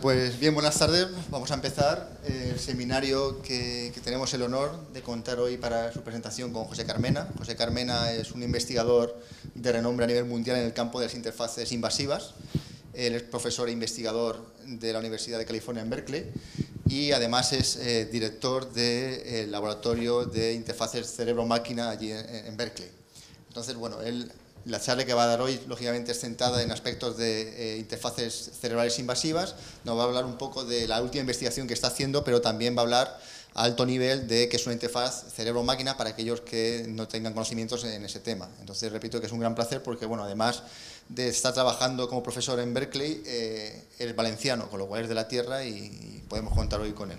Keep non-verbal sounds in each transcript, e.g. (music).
Pues bien, buenas tardes. Vamos a empezar el seminario que, tenemos el honor de contar hoy para su presentación con José Carmena. José Carmena es un investigador de renombre a nivel mundial en el campo de las interfaces invasivas. Él es profesor e investigador de la Universidad de California en Berkeley y además es eh, director del laboratorio de interfaces cerebro-máquina allí en, en Berkeley. Entonces, bueno, él la charla que va a dar hoy, lógicamente, es centrada en aspectos de eh, interfaces cerebrales invasivas. Nos va a hablar un poco de la última investigación que está haciendo, pero también va a hablar a alto nivel de que es una interfaz cerebro-máquina para aquellos que no tengan conocimientos en ese tema. Entonces, repito que es un gran placer porque, bueno, además de estar trabajando como profesor en Berkeley, eh, es valenciano, con lo cual es de la tierra y, podemos contar hoy con él.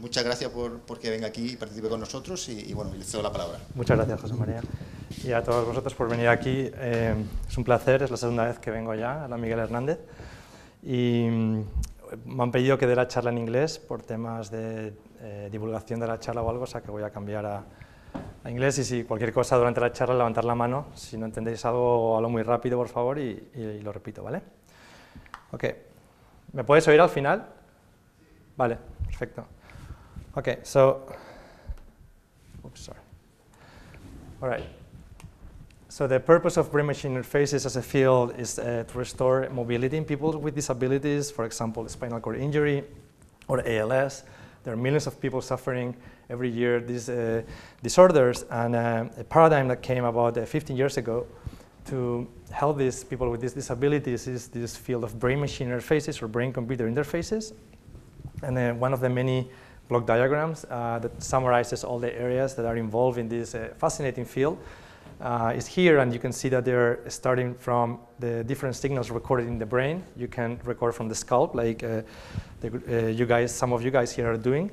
Muchas gracias por, por, que venga aquí y participe con nosotros y, y bueno, le cedo la palabra. Muchas gracias, José María y a todos vosotros por venir aquí. Eh, es un placer, es la segunda vez que vengo ya a la Miguel Hernández. Y mm, me han pedido que dé la charla en inglés por temas de eh, divulgación de la charla o algo, o sea que voy a cambiar a, a, inglés. Y si cualquier cosa durante la charla, levantar la mano. Si no entendéis algo, hablo muy rápido, por favor, y, y, y lo repito, ¿vale? Ok. ¿Me puedes oír al final? Vale, perfecto. Ok, so. Oops, sorry. All right. So the purpose of brain-machine interfaces as a field is uh, to restore mobility in people with disabilities, for example, spinal cord injury or ALS. There are millions of people suffering every year these uh, disorders, and uh, a paradigm that came about uh, 15 years ago to help these people with these disabilities is this field of brain-machine interfaces or brain-computer interfaces. And uh, one of the many block diagrams uh, that summarizes all the areas that are involved in this fascinating field uh, is here, and you can see that they're starting from the different signals recorded in the brain. You can record from the scalp, like uh, the, uh, you guys, some of you guys here are doing,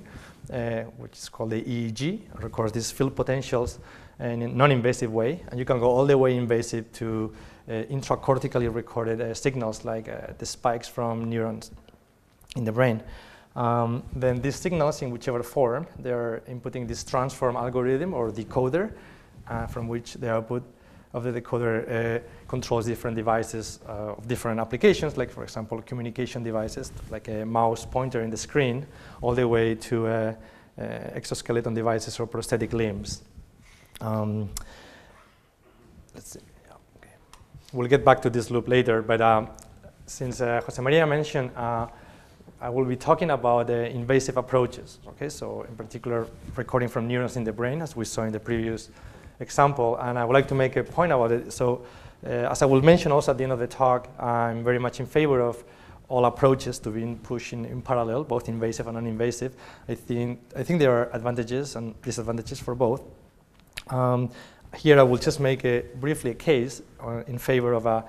uh, which is called the EEG. records these field potentials in a non-invasive way, and you can go all the way invasive to uh, intracortically recorded uh, signals, like the spikes from neurons in the brain. Um, then these signals, in whichever form, they're inputting this transform algorithm or decoder from which the output of the decoder uh, controls different devices uh, of different applications, like for example, communication devices, like a mouse pointer in the screen, all the way to uh, uh, exoskeleton devices or prosthetic limbs. Um, let's see. Okay. We'll get back to this loop later, but since uh, Jose Maria mentioned I will be talking about uh, invasive approaches. Okay, so in particular, recording from neurons in the brain, as we saw in the previous example, and I would like to make a point about it. So, uh, as I will mention also at the end of the talk, I'm very much in favor of all approaches to being pushed in, in parallel, both invasive and non-invasive. I think, I think there are advantages and disadvantages for both. Um, here I will just make a, briefly a case uh, in favor of a,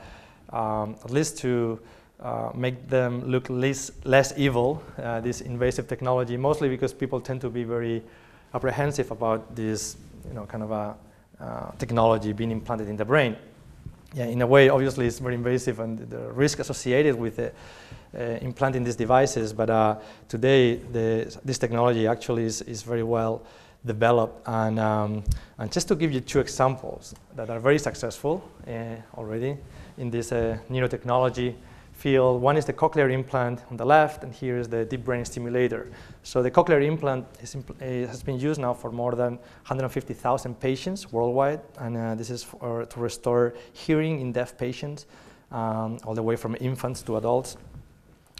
um, at least to uh, make them look less, less evil, uh, this invasive technology, mostly because people tend to be very apprehensive about this, you know, kind of a uh, technology being implanted in the brain. Yeah, in a way, obviously, it's very invasive and the risk associated with it, uh, implanting these devices. But uh, today, the, this technology actually is, is very well developed. And, um, and just to give you two examples that are very successful uh, already in this uh, neurotechnology field. One is the cochlear implant on the left, and here is the deep brain stimulator. So the cochlear implant impl uh, has been used now for more than 150,000 patients worldwide, and uh, this is for, to restore hearing in deaf patients, um, all the way from infants to adults,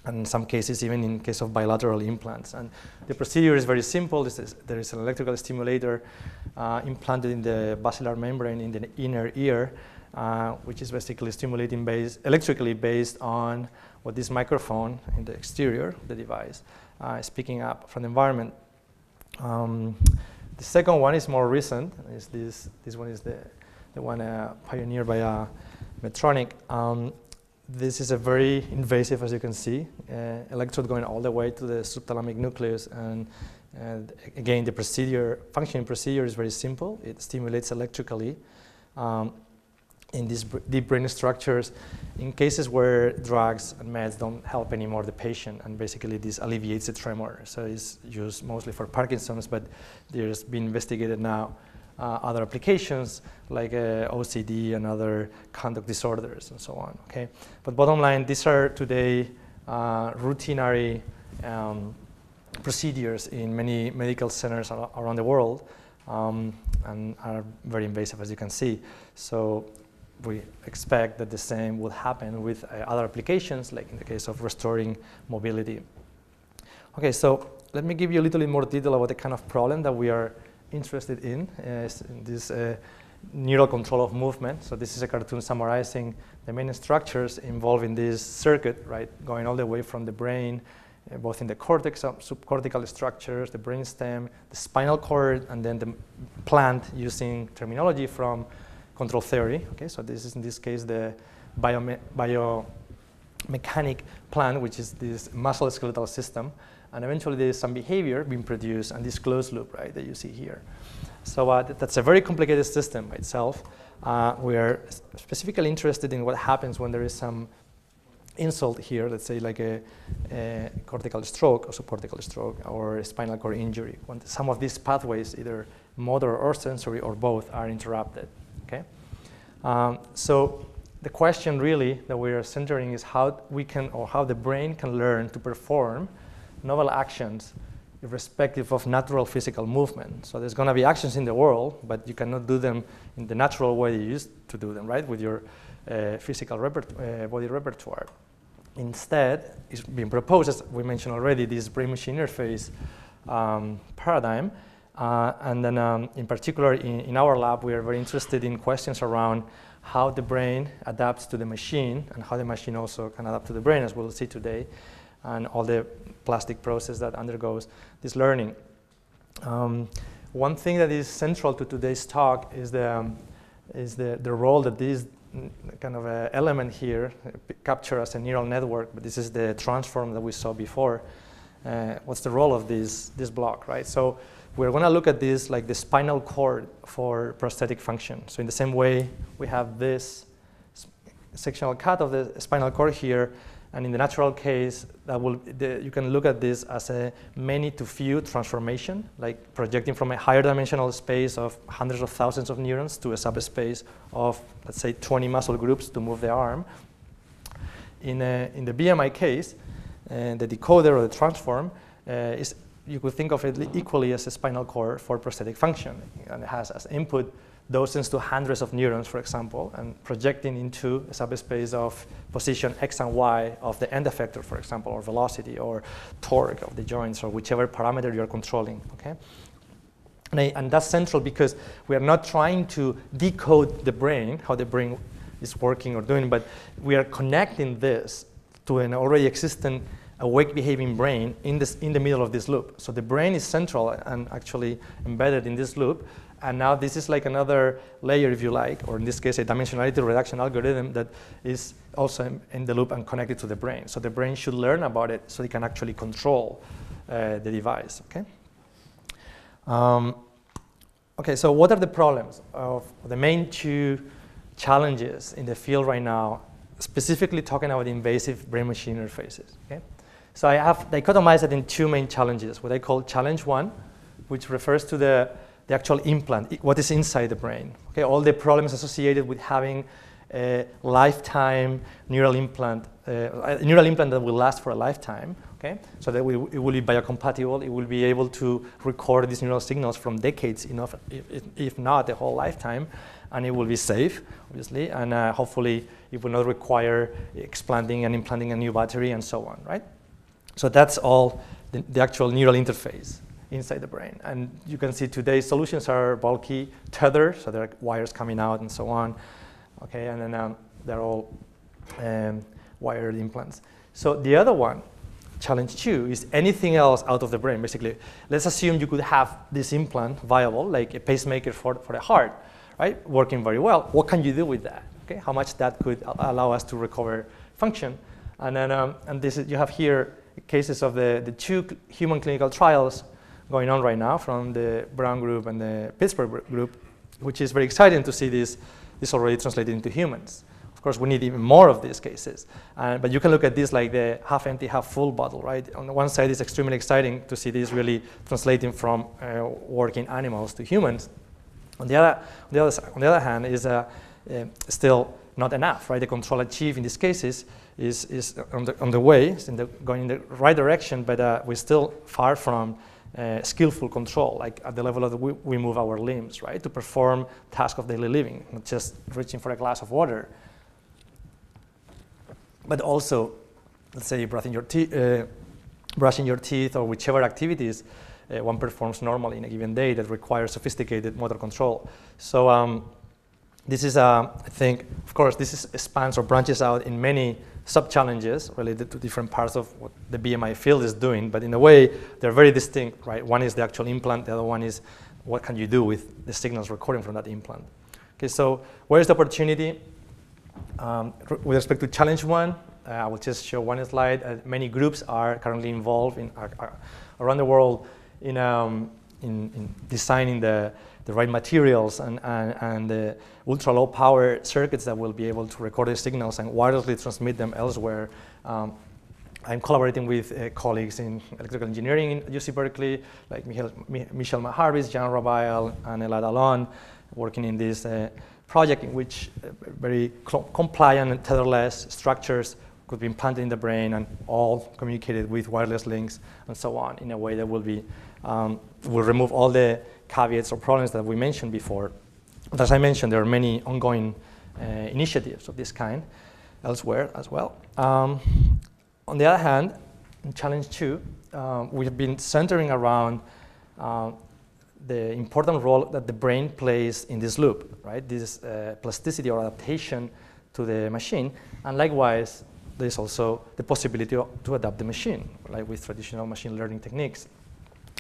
and in some cases even in case of bilateral implants. And the procedure is very simple. Is, there is an electrical stimulator uh, implanted in the basilar membrane in the inner ear, uh, which is basically stimulating based, electrically based on what this microphone in the exterior the device uh, is picking up from the environment. Um, the second one is more recent. Is this, this one is the, the one uh, pioneered by uh, Medtronic. Um, this is a very invasive, as you can see, uh, electrode going all the way to the subthalamic nucleus. And, and again, the procedure, functioning procedure is very simple. It stimulates electrically. Um, in these deep brain structures in cases where drugs and meds don't help anymore the patient and basically this alleviates the tremor. So it's used mostly for Parkinson's, but there's been investigated now uh, other applications like uh, OCD and other conduct disorders and so on, okay? But bottom line, these are today uh, routinary um, procedures in many medical centers ar around the world um, and are very invasive, as you can see. So we expect that the same would happen with uh, other applications, like in the case of restoring mobility. Okay, so let me give you a little bit more detail about the kind of problem that we are interested in, uh, in this uh, neural control of movement. So this is a cartoon summarizing the main structures involved in this circuit, right, going all the way from the brain, uh, both in the cortex, subcortical structures, the brainstem, the spinal cord, and then the plant using terminology from control theory. Okay, so this is in this case the biome biomechanic plan, which is this muscle skeletal system. And eventually there is some behavior being produced and this closed loop, right, that you see here. So uh, th that's a very complicated system by itself. Uh, we are specifically interested in what happens when there is some insult here, let's say like a, a, cortical stroke or subcortical stroke or spinal cord injury, when some of these pathways, either motor or sensory or both, are interrupted. Um, so the question really that we are centering is how we can, or how the brain can learn to perform novel actions irrespective of natural physical movement. So there's going to be actions in the world, but you cannot do them in the natural way you used to do them, right, with your uh, physical uh, body repertoire. Instead, it's been proposed, as we mentioned already, this brain-machine interface um, paradigm. Uh, and then um, in particular, in, in our lab, we are very interested in questions around how the brain adapts to the machine and how the machine also can adapt to the brain, as we'll see today and all the plastic process that undergoes this learning. Um, one thing that is central to today's talk is the, um, is the, the role that this kind of a element here capture as a neural network, but this is the transform that we saw before. Uh, what's the role of this, this block, right? So we're going to look at this like the spinal cord for prosthetic function. So in the same way, we have this sectional cut of the spinal cord here, and in the natural case, that will, the, you can look at this as a many to few transformation, like projecting from a higher dimensional space of hundreds of thousands of neurons to a subspace of, let's say, 20 muscle groups to move the arm. In, a, in the BMI case, uh, the decoder or the transform uh, is, you could think of it equally as a spinal cord for prosthetic function. And it has as input dozens to hundreds of neurons, for example, and projecting into a subspace of position x and y of the end effector, for example, or velocity or torque of the joints or whichever parameter you're controlling, okay? And, I, and that's central because we are not trying to decode the brain, how the brain is working or doing, but we are connecting this to an already existing awake behaving brain in, this, in the middle of this loop. So the brain is central and actually embedded in this loop, and now this is like another layer, if you like, or in this case, a dimensionality reduction algorithm that is also in, in the loop and connected to the brain. So the brain should learn about it so it can actually control uh, the device, okay? Um, okay, so what are the problems of the main two challenges in the field right now, specifically talking about invasive brain-machine interfaces, okay? So I have dichotomized it in two main challenges, what I call challenge one, which refers to the the actual implant, what is inside the brain. Okay, all the problems associated with having a lifetime neural implant, uh, a neural implant that will last for a lifetime. Okay, so that we, it will be biocompatible. It will be able to record these neural signals from decades, enough, if, if not the whole lifetime, and it will be safe, obviously, and uh, hopefully it will not require expanding and implanting a new battery and so on, right? So that's all the, the actual neural interface inside the brain. And you can see today's solutions are bulky, tethered, so there are wires coming out and so on. Okay, and then um, they're all um, wired implants. So the other one, challenge two, is anything else out of the brain, basically. Let's assume you could have this implant viable, like a pacemaker for, for the heart, right, working very well. What can you do with that? Okay, how much that could allow us to recover function. And then, um, and this is, you have here cases of the, the two human clinical trials going on right now from the Brown group and the Pittsburgh group, which is very exciting to see this, this already translated into humans. Of course, we need even more of these cases. Uh, but you can look at this like the half empty, half full bottle, right? On the one side, it's extremely exciting to see this really translating from uh, working animals to humans. On the other, on the other, on the other hand, is uh, uh, still not enough, right? The control achieved in these cases is, is on, the, on the way, it's in the, going in the right direction, but uh, we're still far from uh, skillful control, like at the level of the we, we move our limbs, right, to perform tasks of daily living, not just reaching for a glass of water. But also, let's say brushing your, te- uh, brushing your teeth or whichever activities uh, one performs normally in a given day that requires sophisticated motor control. So um, this is, uh, I think, of course, this is, spans or branches out in many sub-challenges related to different parts of what the BMI field is doing, but in a way, they're very distinct, right? One is the actual implant, the other one is what can you do with the signals recording from that implant. Okay, so where is the opportunity? Um, with respect to challenge one, uh, I will just show one slide. Uh, many groups are currently involved in, uh, uh around the world in, um, in, in designing the, the right materials and, and, and the ultra low power circuits that will be able to record the signals and wirelessly transmit them elsewhere. Um, I'm collaborating with uh, colleagues in electrical engineering in UC Berkeley, like Michael, Michel Maharbiz, Jan Rabaey, and Elad Alon, working in this uh, project in which uh, very compliant and tetherless structures could be implanted in the brain and all communicated with wireless links and so on in a way that will be um, will remove all the caveats or problems that we mentioned before. But as I mentioned, there are many ongoing uh, initiatives of this kind elsewhere as well. Um, on the other hand, in challenge two, uh, we have been centering around uh, the important role that the brain plays in this loop, right? This uh, plasticity or adaptation to the machine, and likewise, there's also the possibility to adapt the machine, like with traditional machine learning techniques.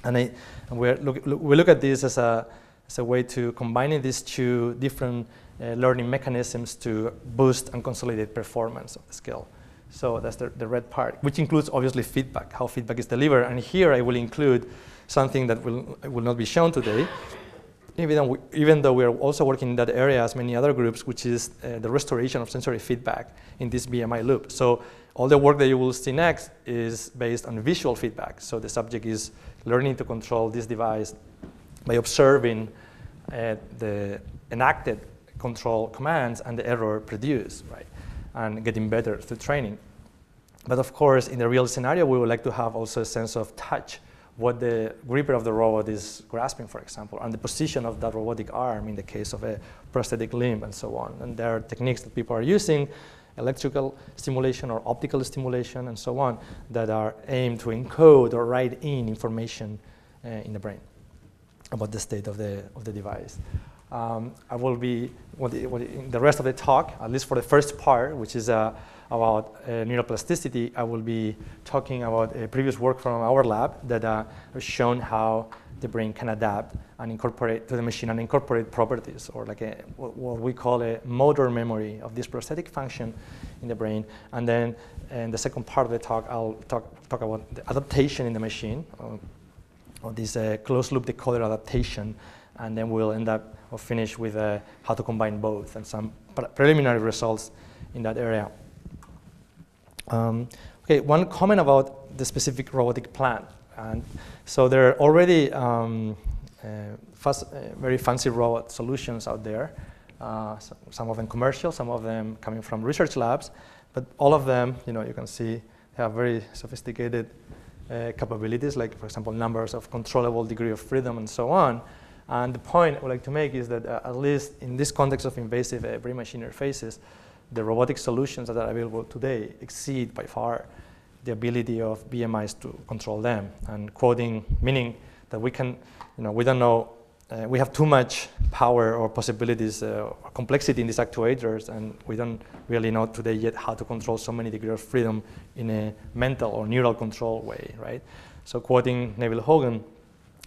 And, I, and look, look, we look at this as a, as a way to combining these two different uh, learning mechanisms to boost and consolidate performance of the skill. So that's the, the red part, which includes obviously feedback, how feedback is delivered. And here I will include something that will, will not be shown today, even though, we, even though we are also working in that area as many other groups, which is uh, the restoration of sensory feedback in this BMI loop. So all the work that you will see next is based on visual feedback. So the subject is learning to control this device by observing uh, the enacted control commands and the error produced, right? And getting better through training. But of course, in the real scenario, we would like to have also a sense of touch, what the gripper of the robot is grasping, for example, and the position of that robotic arm in the case of a prosthetic limb and so on. And there are techniques that people are using electrical stimulation or optical stimulation and so on that are aimed to encode or write in information uh, in the brain about the state of the, of the device. Um, I will be, the, in the rest of the talk, at least for the first part, which is uh, about uh, neuroplasticity, I will be talking about a previous work from our lab that uh, has shown how the brain can adapt and incorporate to the machine and incorporate properties or like a, what we call a motor memory of this prosthetic function in the brain. And then in the second part of the talk, I'll talk, talk about the adaptation in the machine, uh, or this uh, closed loop decoder adaptation. And then we'll end up or finish with uh, how to combine both and some pre preliminary results in that area. Um, okay, one comment about the specific robotic plant. And so there are already um, fast, uh, very fancy robot solutions out there. Uh, so some of them commercial, some of them coming from research labs, but all of them, you know, you can see have very sophisticated uh, capabilities, like for example, numbers of controllable degree of freedom and so on. And the point I would like to make is that uh, at least in this context of invasive uh, brain-machine interfaces, the robotic solutions that are available today exceed by far the ability of BMIs to control them. And quoting, meaning that we can, you know, we don't know, uh, we have too much power or possibilities uh, or complexity in these actuators, and we don't really know today yet how to control so many degrees of freedom in a mental or neural control way, right? So quoting Neville Hogan,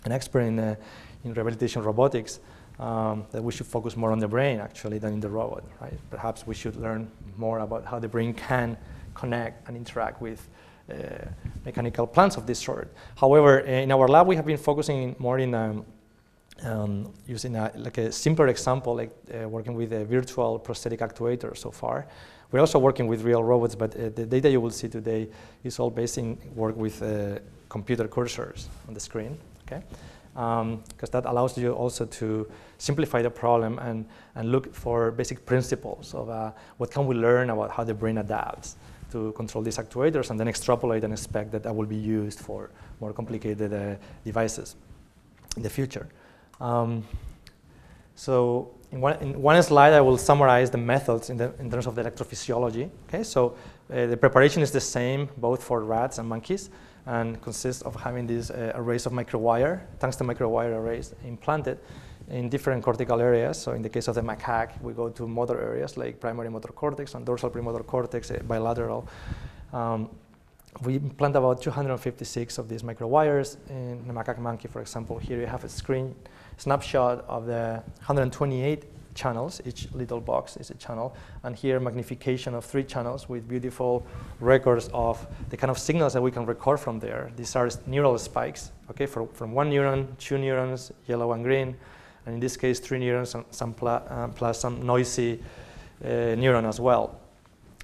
an expert in, uh, in rehabilitation robotics, um, that we should focus more on the brain actually than in the robot, right? Perhaps we should learn more about how the brain can connect and interact with mechanical plants of this sort. However, in our lab, we have been focusing more in um, um, using a, like a simpler example, like uh, working with a virtual prosthetic actuator so far. We're also working with real robots, but uh, the data you will see today is all based in work with uh, computer cursors on the screen, okay? Because um, that allows you also to simplify the problem and, and look for basic principles of uh, what can we learn about how the brain adapts to control these actuators and then extrapolate and expect that that will be used for more complicated uh, devices in the future. Um, so in one, in one, slide, I will summarize the methods in, the, in terms of the electrophysiology. Okay, so uh, the preparation is the same both for rats and monkeys and consists of having these uh, arrays of microwire, tungsten microwire arrays implanted in different cortical areas. So in the case of the macaque, we go to motor areas like primary motor cortex and dorsal premotor cortex, uh, bilateral. Um, we implant about 256 of these microwires in the macaque monkey, for example. Here you have a screen snapshot of the 128 channels. Each little box is a channel. And here, magnification of three channels with beautiful records of the kind of signals that we can record from there. These are neural spikes, okay, for, from one neuron, two neurons, yellow and green, and in this case, three neurons and some uh, plus some noisy uh, neuron as well.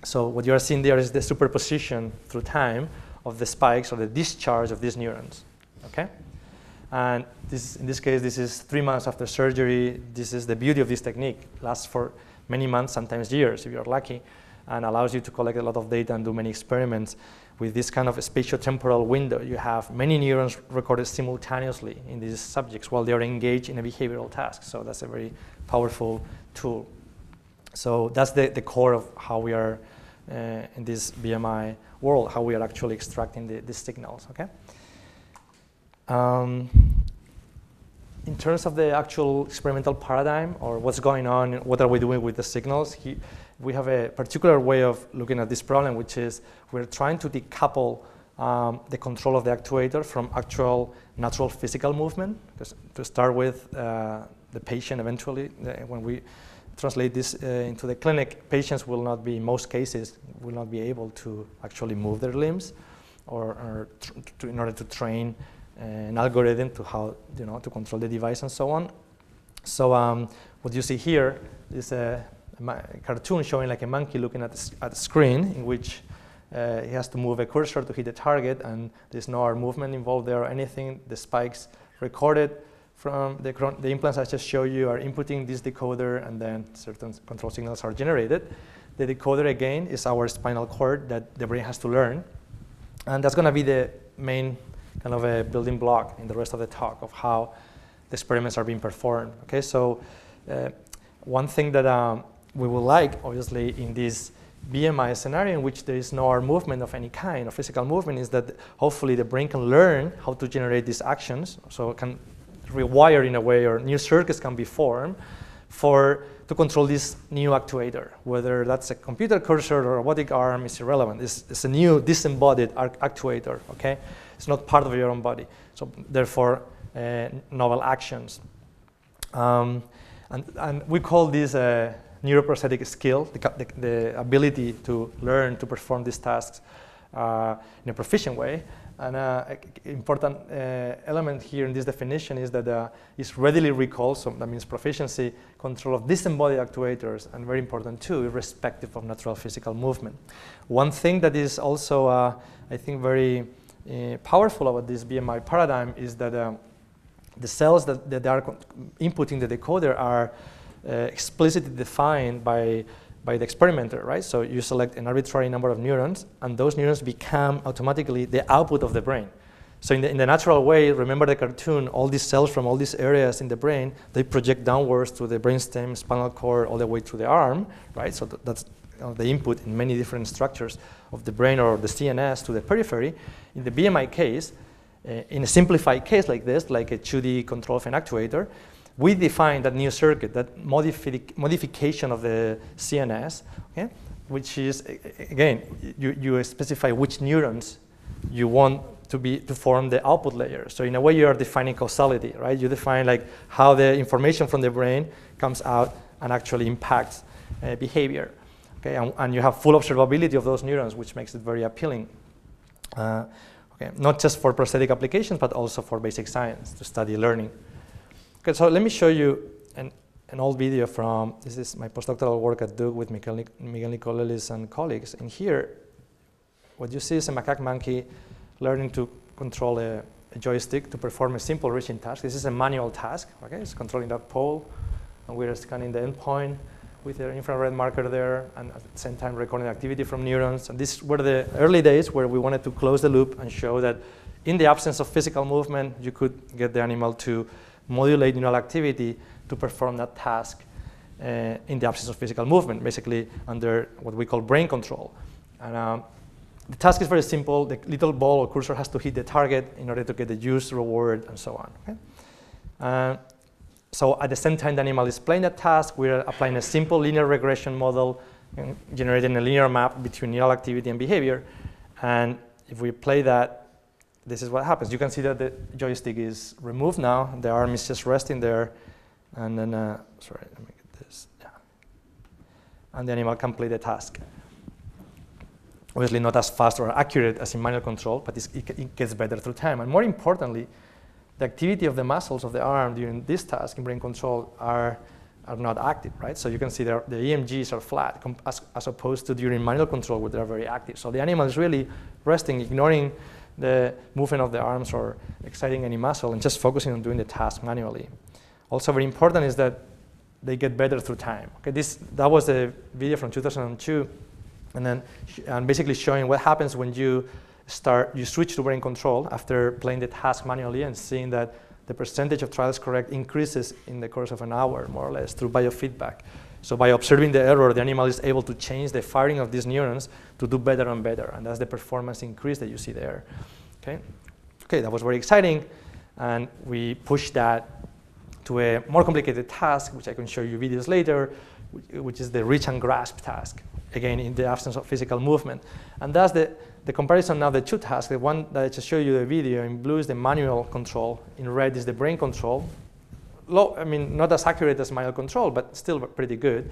So what you are seeing there is the superposition through time of the spikes or the discharge of these neurons, okay? And this, in this case, this is three months after surgery. This is the beauty of this technique. Lasts for many months, sometimes years, if you're lucky, and allows you to collect a lot of data and do many experiments. With this kind of spatiotemporal window, you have many neurons recorded simultaneously in these subjects while they are engaged in a behavioral task. So that's a very powerful tool. So that's the, the core of how we are uh, in this BMI world, how we are actually extracting the, the signals, okay? Um, in terms of the actual experimental paradigm or what's going on, what are we doing with the signals, he, we have a particular way of looking at this problem, which is we're trying to decouple um, the control of the actuator from actual natural physical movement. Because to start with, uh, the patient eventually, uh, when we translate this uh, into the clinic, patients will not be, in most cases, will not be able to actually move their limbs or, or to, in order to train an algorithm to how you know to control the device and so on. So um, what you see here is a, cartoon showing like a monkey looking at the, at the screen in which uh, he has to move a cursor to hit the target and there's no arm movement involved there or anything. The spikes recorded from the, the implants I just showed you are inputting this decoder and then certain control signals are generated. The decoder again is our spinal cord that the brain has to learn. And that's going to be the main kind of a building block in the rest of the talk of how the experiments are being performed. Okay, so uh, one thing that um, we would like, obviously, in this BMI scenario in which there is no arm movement of any kind, or physical movement, is that hopefully the brain can learn how to generate these actions, so it can rewire in a way, or new circuits can be formed for to control this new actuator. Whether that's a computer cursor or a robotic arm is irrelevant. It's, it's a new disembodied actuator. Okay, it's not part of your own body. So therefore, uh, novel actions. Um, and, and, we call this a neuroprosthetic skill, the, the, the, ability to learn to perform these tasks uh, in a proficient way. And uh, important uh, element here in this definition is that uh, it's readily recalled, so that means proficiency, control of disembodied actuators, and very important too, irrespective of natural physical movement. One thing that is also, uh, I think, very powerful about this BMI paradigm is that the cells that, that are inputting the decoder are explicitly defined by, by the experimenter, right? So you select an arbitrary number of neurons, and those neurons become automatically the output of the brain. So in the, in the natural way, remember the cartoon, all these cells from all these areas in the brain, they project downwards to the brainstem, spinal cord, all the way to the arm, right? So th that's the input in many different structures of the brain or the CNS to the periphery. In the BMI case, uh, in a simplified case like this, like a 2D control of an actuator, we define that new circuit, that modifi modification of the CNS, okay, which is, again, you, you specify which neurons you want to be to form the output layer. So in a way, you are defining causality, right? You define like how the information from the brain comes out and actually impacts uh, behavior. Okay, and, and, you have full observability of those neurons, which makes it very appealing. Uh, okay, not just for prosthetic applications, but also for basic science to study learning. Okay, so let me show you an, an old video from, this is my postdoctoral work at Duke with Miguel, Miguel Nicolelis and colleagues. And here, what you see is a macaque monkey learning to control a, a joystick to perform a simple reaching task. This is a manual task, okay? It's controlling that pole, and we're scanning the endpoint with an infrared marker there, and at the same time recording activity from neurons. And these were the early days where we wanted to close the loop and show that in the absence of physical movement, you could get the animal to modulate neural activity to perform that task uh, in the absence of physical movement, basically under what we call brain control. And um, the task is very simple. The little ball or cursor has to hit the target in order to get the use, reward, and so on. Okay? Uh, so at the same time the animal is playing that task, we're applying a simple linear regression model generating a linear map between neural activity and behavior. And if we play that, this is what happens. You can see that the joystick is removed now. The arm is just resting there. And then, uh, sorry, let me get this. Yeah. And the animal can play the task. Obviously not as fast or accurate as in manual control, but it, it gets better through time. And more importantly, the activity of the muscles of the arm during this task in brain control are, are not active, right? So you can see the EMGs are flat as, as opposed to during manual control where they're very active. So the animal is really resting, ignoring the movement of the arms or exciting any muscle and just focusing on doing the task manually. Also very important is that they get better through time. Okay, this, that was a video from 2002 and then and basically showing what happens when you start, you switch to brain control after playing the task manually and seeing that the percentage of trials correct increases in the course of an hour, more or less, through biofeedback. So by observing the error, the animal is able to change the firing of these neurons to do better and better, and that's the performance increase that you see there. Okay, okay, that was very exciting, and we pushed that to a more complicated task, which I can show you videos later, which is the reach and grasp task, again, in the absence of physical movement. And that's the, the comparison now, the two tasks, the one that I just showed you the video, in blue is the manual control, in red is the brain control. Low, I mean, not as accurate as manual control, but still pretty good.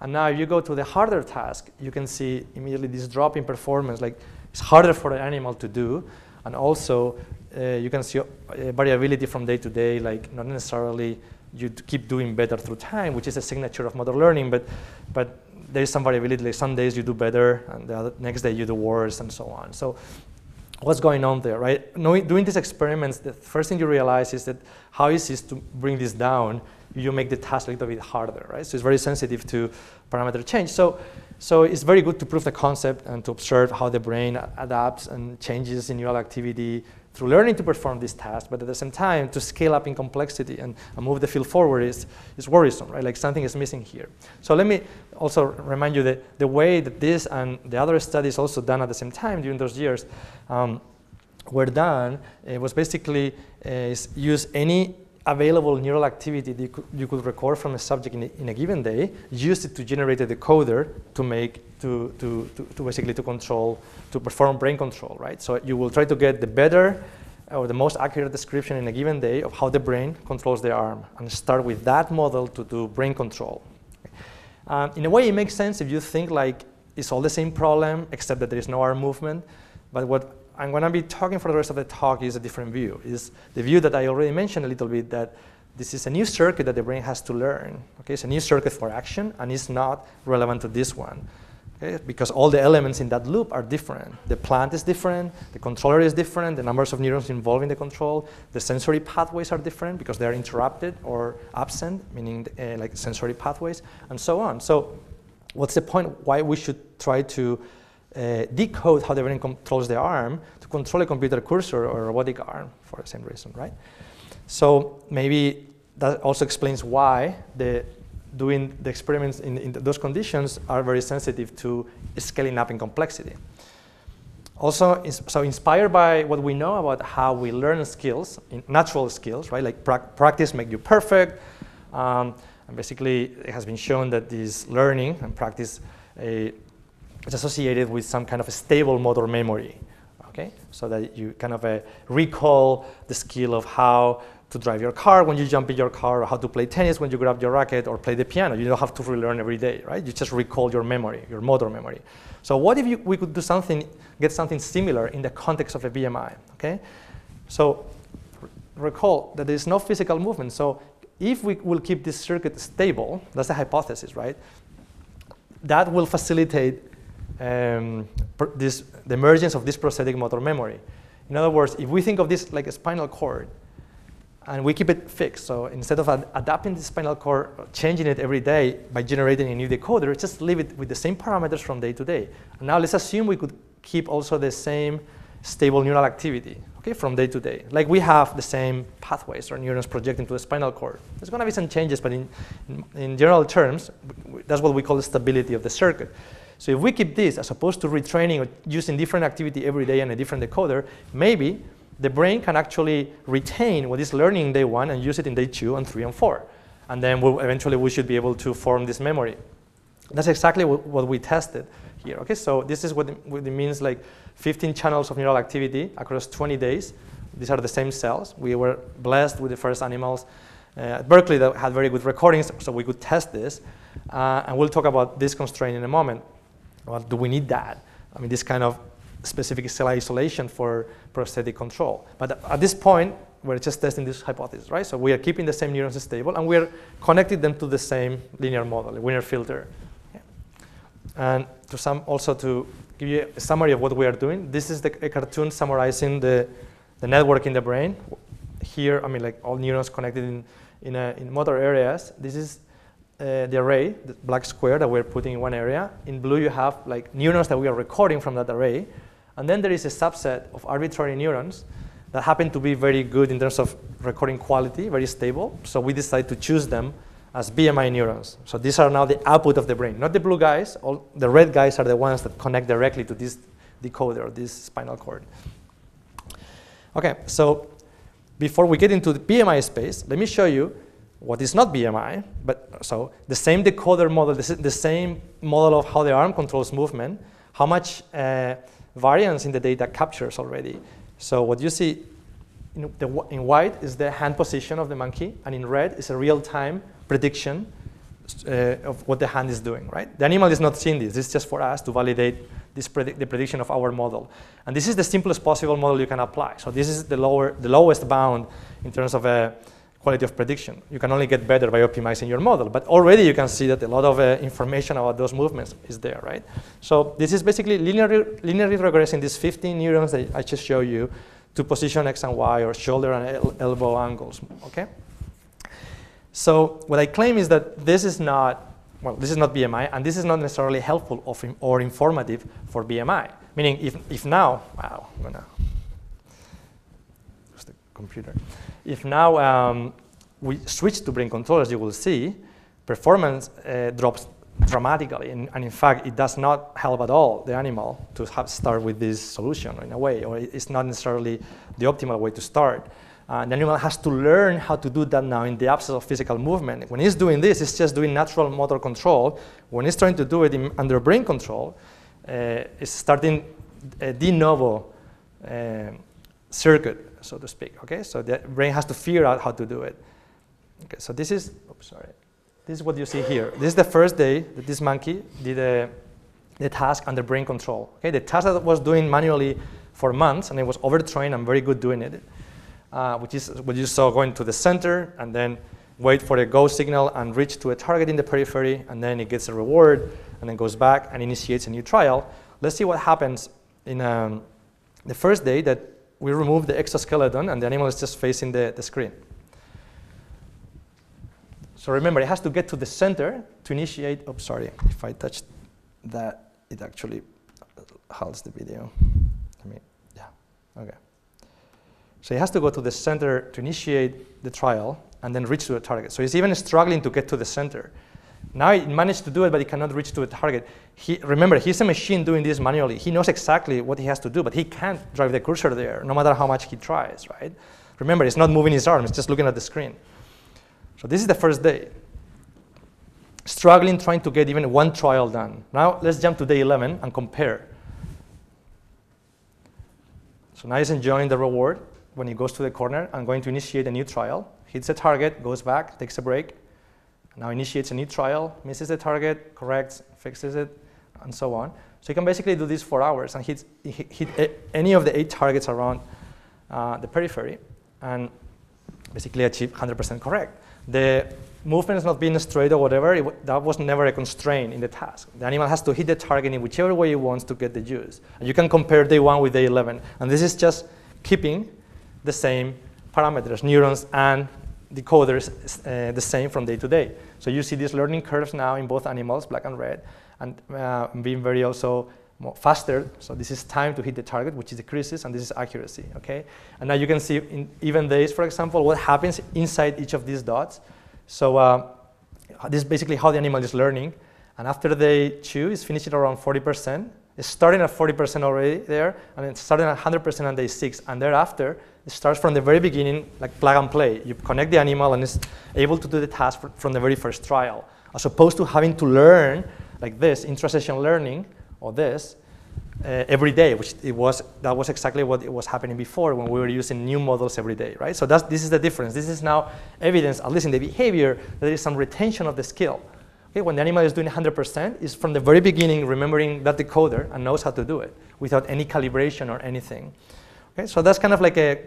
And now if you go to the harder task, you can see immediately this drop in performance, like it's harder for the animal to do. And also uh, you can see uh, variability from day to day, like not necessarily you keep doing better through time, which is a signature of motor learning, but, but there is some variability. Like some days you do better, and the other, next day you do worse, and so on. So what's going on there, right? Knowing, doing these experiments, the first thing you realize is that how easy is to bring this down, you make the task a little bit harder, right? So it's very sensitive to parameter change. So, so it's very good to prove the concept and to observe how the brain adapts and changes in neural activity through learning to perform this task, but at the same time, to scale up in complexity and, and, move the field forward is, is worrisome, right? Like something is missing here. So let me also remind you that the way that this and the other studies also done at the same time during those years um, were done, it was basically uh, use any available neural activity that you could, you could record from a subject in a, in a, given day, use it to generate a decoder to make, to, to, to, to, basically to control, to perform brain control, right? So you will try to get the better or the most accurate description in a given day of how the brain controls the arm and start with that model to do brain control. Um, in a way, it makes sense if you think like it's all the same problem except that there is no arm movement. But what I'm going to be talking for the rest of the talk is a different view. Is the view that I already mentioned a little bit that this is a new circuit that the brain has to learn. Okay, it's a new circuit for action, and it's not relevant to this one. Okay, because all the elements in that loop are different. The plant is different, the controller is different, the numbers of neurons involved in the control, the sensory pathways are different because they are interrupted or absent, meaning uh, like sensory pathways, and so on. So, what's the point? Why we should try to uh, decode how the brain controls the arm to control a computer cursor or a robotic arm for the same reason, right? So maybe that also explains why the doing the experiments in, in those conditions are very sensitive to scaling up in complexity. Also, so inspired by what we know about how we learn skills, natural skills, right? Like pra practice make you perfect. Um, and basically, it has been shown that this learning and practice a it's associated with some kind of a stable motor memory, okay? So that you kind of uh, recall the skill of how to drive your car when you jump in your car, or how to play tennis when you grab your racket, or play the piano. You don't have to relearn every day, right? You just recall your memory, your motor memory. So what if you, we could do something, get something similar in the context of a BMI, okay? So recall that there is no physical movement. So if we will keep this circuit stable, that's the hypothesis, right? That will facilitate um, this, the emergence of this prosthetic motor memory. In other words, if we think of this like a spinal cord, and we keep it fixed. So instead of ad adapting the spinal cord, changing it every day by generating a new decoder, just leave it with the same parameters from day to day. And now let's assume we could keep also the same stable neural activity okay, from day to day. Like we have the same pathways or neurons projecting to the spinal cord. There's going to be some changes, but in, in, in general terms, that's what we call the stability of the circuit. So if we keep this as opposed to retraining or using different activity every day and a different decoder, maybe the brain can actually retain what is learning in day one and use it in day two and three and four. And then we'll, eventually we should be able to form this memory. That's exactly what, what we tested here. Okay, so this is what it, what it means like 15 channels of neural activity across 20 days. These are the same cells. We were blessed with the first animals uh, at Berkeley that had very good recordings, so we could test this. Uh, and we'll talk about this constraint in a moment. Well, do we need that? I mean, this kind of specific cell isolation for prosthetic control. But at this point, we're just testing this hypothesis, right? So we are keeping the same neurons stable, and we are connecting them to the same linear model, linear filter. And to some, also to give you a summary of what we are doing, this is the, a cartoon summarizing the, the network in the brain. Here, I mean, like all neurons connected in, in, a, in motor areas. This is uh, the array, the black square that we're putting in one area. In blue, you have like neurons that we are recording from that array. And then there is a subset of arbitrary neurons that happen to be very good in terms of recording quality, very stable. So we decided to choose them as BMI neurons. So these are now the output of the brain, not the blue guys. All the red guys are the ones that connect directly to this decoder this spinal cord. Okay, so before we get into the BMI space, let me show you what is not BMI. But so the same decoder model, the same model of how the arm controls movement, how much uh, variance in the data captures already. So what you see in, the, in white is the hand position of the monkey, and in red is a real-time prediction uh, of what the hand is doing, right? The animal is not seeing this. This is just for us to validate this predi the prediction of our model. And this is the simplest possible model you can apply. So this is the, lower, the lowest bound in terms of a quality of prediction. You can only get better by optimizing your model, but already you can see that a lot of uh, information about those movements is there, right? So this is basically linearly, linearly regressing these 15 neurons that I just showed you to position X and Y or shoulder and el elbow angles, okay? So what I claim is that this is not, well, this is not BMI, and this is not necessarily helpful or informative for BMI. Meaning if, if now, wow, I'm gonna, the computer. If now um, we switch to brain control, as you will see, performance uh, drops dramatically. And, and, in fact, it does not help at all the animal to have start with this solution in a way, or it's not necessarily the optimal way to start. Uh, the animal has to learn how to do that now in the absence of physical movement. When he's doing this, it's just doing natural motor control. When he's trying to do it in, under brain control, uh, it's starting a de novo uh, circuit so to speak. Okay, so the brain has to figure out how to do it. Okay, so this is, oops, sorry. This is what you see here. This is the first day that this monkey did a, the task under brain control. Okay, the task that was doing manually for months, and it was overtrained and very good doing it, uh, which is what you saw going to the center and then wait for a go signal and reach to a target in the periphery, and then it gets a reward, and then goes back and initiates a new trial. Let's see what happens in um, the first day that we remove the exoskeleton and the animal is just facing the, the screen. So remember, it has to get to the center to initiate, oh, sorry, if I touch that, it actually uh, halts the video. I mean, yeah, okay. So it has to go to the center to initiate the trial and then reach to the target. So it's even struggling to get to the center. Now he managed to do it, but he cannot reach to the target. He, remember, he's a machine doing this manually. He knows exactly what he has to do, but he can't drive the cursor there, no matter how much he tries, right? Remember, he's not moving his arm, he's just looking at the screen. So this is the first day. Struggling, trying to get even one trial done. Now let's jump to day 11 and compare. So now he's enjoying the reward when he goes to the corner and going to initiate a new trial. Hits a target, goes back, takes a break, now initiates a new trial, misses the target, corrects, fixes it, and so on. So you can basically do this for hours and hit, hit any of the eight targets around uh, the periphery and basically achieve 100% correct. The movement is not being straight or whatever, it, that was never a constraint in the task. The animal has to hit the target in whichever way it wants to get the juice. And you can compare day one with day 11. And this is just keeping the same parameters, neurons and decoders, uh, the same from day to day. So you see these learning curves now in both animals, black and red, and uh, being very also faster. So this is time to hit the target, which is decreases, and this is accuracy, okay? And now you can see in even days, for example, what happens inside each of these dots. So uh, this is basically how the animal is learning. And after day two, it's finishing around 40%. It's starting at 40% already there, and it's starting at 100% on day six. And thereafter, it starts from the very beginning, like plug and play. You connect the animal, and it's able to do the task from the very first trial, as opposed to having to learn like this, intrasession learning, or this, uh, every day, which it was, that was exactly what it was happening before when we were using new models every day, right? So that's, this is the difference. This is now evidence, at least in the behavior, that there is some retention of the skill. Okay, when the animal is doing 100%, is from the very beginning remembering that decoder and knows how to do it without any calibration or anything. Okay, so that's kind of like a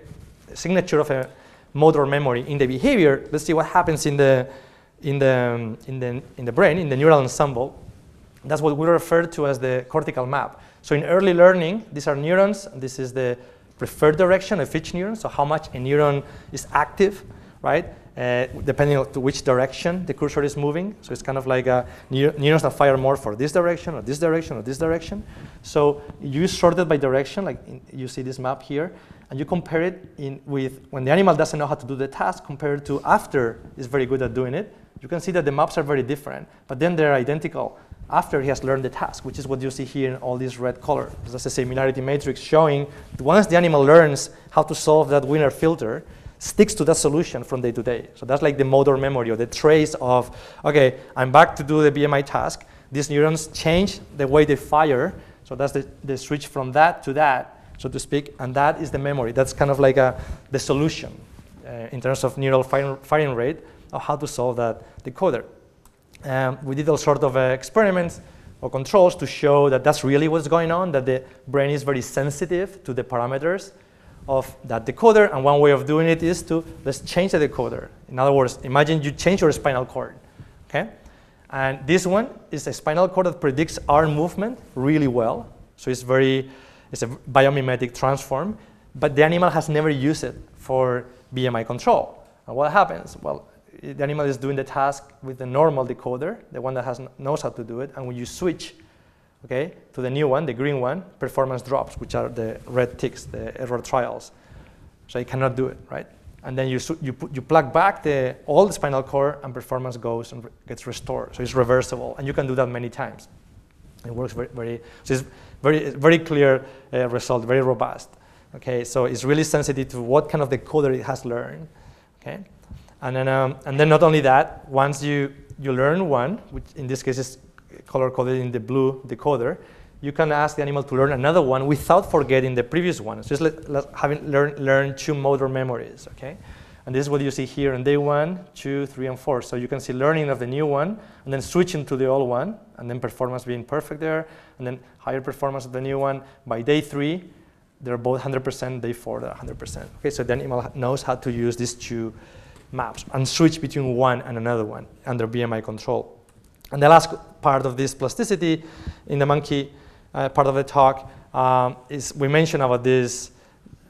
signature of a motor memory in the behavior. Let's see what happens in the, in the, um, in the, in the brain, in the neural ensemble. That's what we refer to as the cortical map. So in early learning, these are neurons. This is the preferred direction of each neuron, so how much a neuron is active, right? Uh, depending on to which direction the cursor is moving. So it's kind of like a neurons that fire more for this direction or this direction or this direction. So you sort it by direction, like in, you see this map here, and you compare it in with when the animal doesn't know how to do the task compared to after is very good at doing it. You can see that the maps are very different, but then they're identical after he has learned the task, which is what you see here in all this red color. That's a similarity matrix showing once the animal learns how to solve that Wiener filter, sticks to that solution from day to day. So that's like the motor memory or the trace of, okay, I'm back to do the BMI task. These neurons change the way they fire. So that's the, the switch from that to that, so to speak. And that is the memory. That's kind of like a, the solution uh, in terms of neural firing, firing rate of how to solve that decoder. Um, we did all sorts of uh, experiments or controls to show that that's really what's going on, that the brain is very sensitive to the parameters of that decoder, and one way of doing it is to let's change the decoder. In other words, imagine you change your spinal cord, okay? And this one is a spinal cord that predicts arm movement really well. So it's very, it's a biomimetic transform, but the animal has never used it for BMI control. And what happens? Well, the animal is doing the task with the normal decoder, the one that has, knows how to do it, and when you switch okay, to the new one, the green one, performance drops, which are the red ticks, the error trials. So you cannot do it, right? And then you, you, put, you plug back the old spinal cord and performance goes and re gets restored. So it's reversible, and you can do that many times. It works very, very so it's very, very clear uh, result, very robust. Okay, so it's really sensitive to what kind of decoder it has learned. Okay, and then, um, and then not only that, once you, you learn one, which in this case is color coded in the blue decoder, you can ask the animal to learn another one without forgetting the previous one. So just having learned learn two motor memories, okay? And this is what you see here on day one, two, three, and four. So you can see learning of the new one, and then switching to the old one, and then performance being perfect there, and then higher performance of the new one. By day three, they're both 100%, day four, they're 100%. Okay, so the animal knows how to use these two maps and switch between one and another one under BMI control. And the last part of this plasticity in the monkey uh, part of the talk um, is we mentioned about this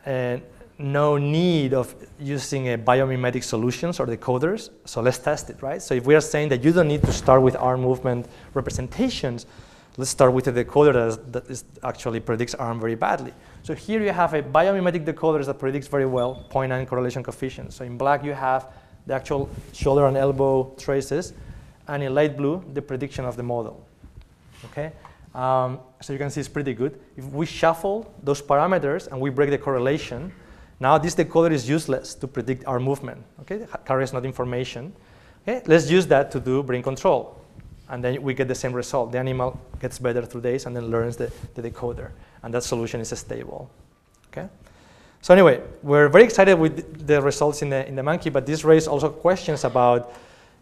uh, no need of using a biomimetic solutions or decoders. So let's test it, right? So if we are saying that you don't need to start with arm movement representations, let's start with a decoder that, is, that is actually predicts arm very badly. So here you have a biomimetic decoder that predicts very well 0.9 correlation coefficient. So in black you have the actual shoulder and elbow traces, and in light blue, the prediction of the model. Okay? Um, so you can see it's pretty good. If we shuffle those parameters and we break the correlation, now this decoder is useless to predict our movement. Okay? It carries not information. Okay? Let's use that to do brain control. And then we get the same result. The animal gets better through days and then learns the, the decoder and that solution is stable. Okay? So anyway, we're very excited with the results in the, in the monkey, but this raises also questions about,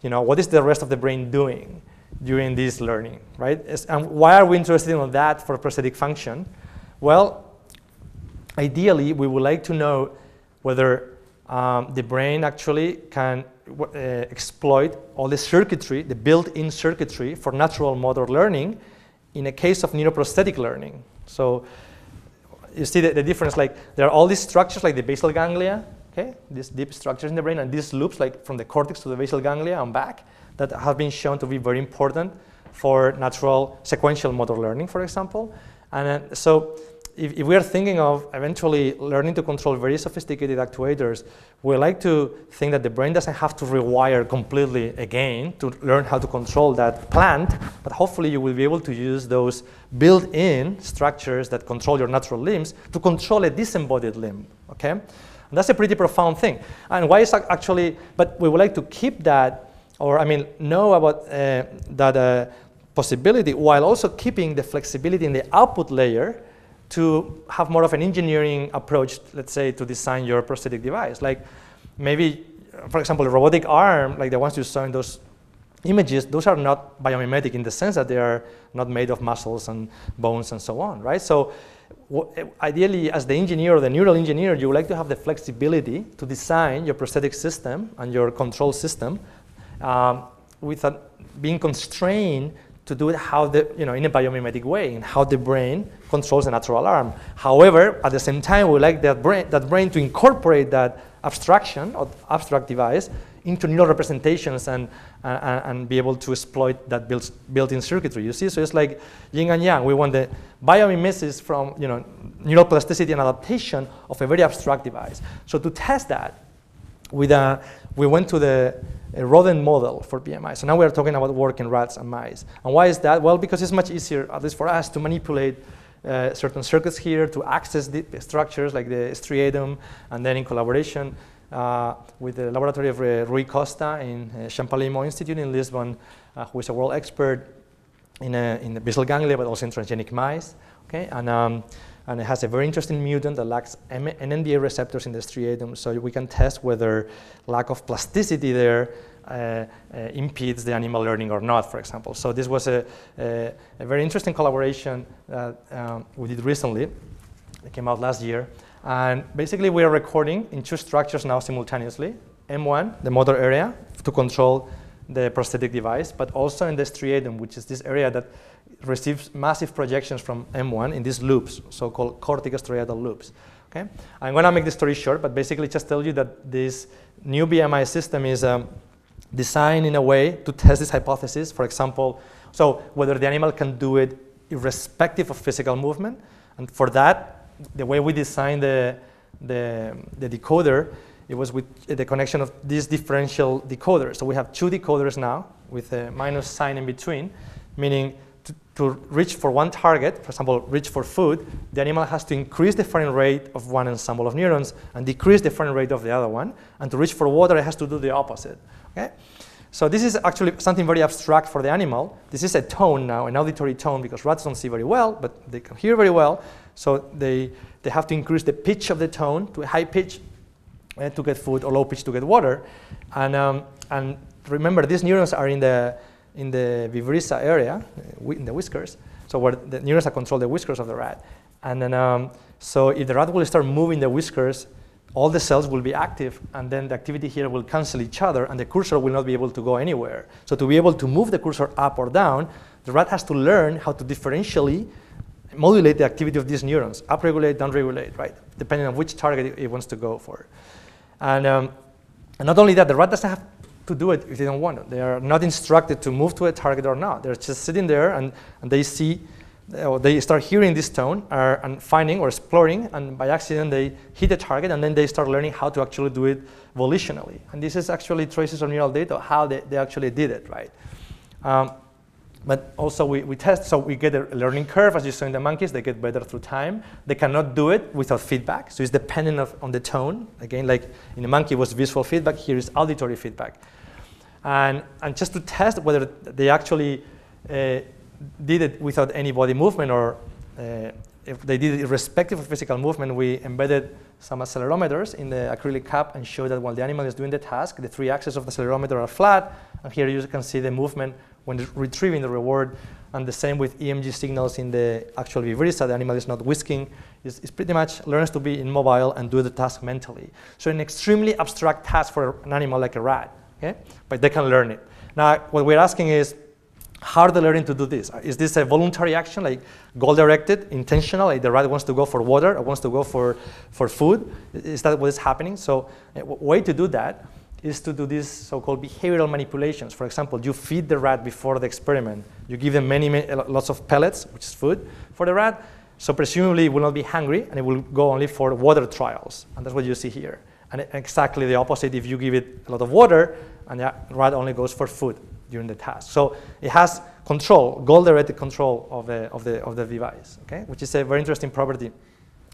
you know, what is the rest of the brain doing during this learning, right? And why are we interested in that for prosthetic function? Well, ideally, we would like to know whether um, the brain actually can uh, exploit all the circuitry, the built-in circuitry for natural motor learning in a case of neuroprosthetic learning. So you see the, the difference, like there are all these structures like the basal ganglia, okay? These deep structures in the brain and these loops like from the cortex to the basal ganglia and back that have been shown to be very important for natural sequential motor learning, for example. And uh, so if, if, we are thinking of eventually learning to control very sophisticated actuators, we like to think that the brain doesn't have to rewire completely again to learn how to control that plant, but hopefully you will be able to use those built-in structures that control your natural limbs to control a disembodied limb, okay? And that's a pretty profound thing. And why is actually, but we would like to keep that, or I mean, know about uh, that uh, possibility while also keeping the flexibility in the output layer to have more of an engineering approach, let's say, to design your prosthetic device. Like maybe, for example, a robotic arm, like the ones you saw in those images, those are not biomimetic in the sense that they are not made of muscles and bones and so on, right? So ideally, as the engineer or the neural engineer, you would like to have the flexibility to design your prosthetic system and your control system um, without being constrained to do it how the, you know, in a biomimetic way, and how the brain controls the natural arm. However, at the same time, we like that brain, that brain to incorporate that abstraction or abstract device into neural representations and, uh, and be able to exploit that built-in circuitry. You see, so it's like yin and yang. We want the biomimesis from you know, neural plasticity and adaptation of a very abstract device. So to test that, with a, we went to the rodent model for BMI. So now we are talking about work in rats and mice. And why is that? Well, because it's much easier, at least for us, to manipulate uh, certain circuits here to access the structures like the striatum, and then in collaboration uh, with the laboratory of uh, Rui Costa in uh, Champalimaud Institute in Lisbon, uh, who is a world expert in, uh, in the basal ganglia, but also in transgenic mice. Okay, and um, and it has a very interesting mutant that lacks NMDA receptors in the striatum, so we can test whether lack of plasticity there uh, uh, impedes the animal learning or not, for example. So this was a, a, a very interesting collaboration that um, we did recently. It came out last year. And basically, we are recording in two structures now simultaneously. M1, the motor area, to control the prosthetic device, but also in the striatum, which is this area that receives massive projections from M1 in these loops, so-called corticostriatal loops. Okay? I'm going to make the story short, but basically just tell you that this new BMI system is um, designed in a way to test this hypothesis. For example, so whether the animal can do it irrespective of physical movement. And for that, the way we designed the, the, the decoder, it was with uh, the connection of these differential decoders. So we have two decoders now with a minus sign in between, meaning to, to reach for one target, for example, reach for food, the animal has to increase the firing rate of one ensemble of neurons and decrease the firing rate of the other one. And to reach for water, it has to do the opposite. Okay? So this is actually something very abstract for the animal. This is a tone now, an auditory tone, because rats don't see very well, but they can hear very well. So they, they have to increase the pitch of the tone to a high pitch uh, to get food or low pitch to get water. And, um, and remember, these neurons are in the in the vibrissae area, uh, in the whiskers, so where the neurons that control the whiskers of the rat. And then, um, so if the rat will start moving the whiskers, all the cells will be active, and then the activity here will cancel each other, and the cursor will not be able to go anywhere. So to be able to move the cursor up or down, the rat has to learn how to differentially modulate the activity of these neurons, upregulate, downregulate, right, depending on which target it wants to go for. And, um, and not only that, the rat doesn't have to do it if they don't want it. They are not instructed to move to a target or not. They're just sitting there and, and they see, or they start hearing this tone or, and finding or exploring, and by accident they hit a target, and then they start learning how to actually do it volitionally. And this is actually traces of neural data, how they, they actually did it, right? Um, but also we, we test, so we get a learning curve, as you saw in the monkeys, they get better through time. They cannot do it without feedback, so it's dependent of, on the tone. Again, like in the monkey was visual feedback, here is auditory feedback. And, and just to test whether they actually uh, did it without any body movement or uh, if they did it irrespective of physical movement, we embedded some accelerometers in the acrylic cap and showed that while the animal is doing the task, the three axes of the accelerometer are flat, and here you can see the movement when retrieving the reward, and the same with EMG signals in the actual vibrissa, the animal is not whisking, it's, it's pretty much learns to be immobile and do the task mentally. So an extremely abstract task for an animal like a rat okay? But they can learn it. Now, what we're asking is, how are they learning to do this? Is this a voluntary action, like goal-directed, intentional, like the rat wants to go for water or wants to go for, for food? Is that what is happening? So eh, a way to do that is to do these so-called behavioral manipulations. For example, you feed the rat before the experiment. You give them many, many uh, lots of pellets, which is food, for the rat. So presumably it will not be hungry and it will go only for water trials. And that's what you see here. And exactly the opposite if you give it a lot of water and the rat only goes for food during the task. So it has control, goal-directed control of the, of, the, of the device, okay? which is a very interesting property.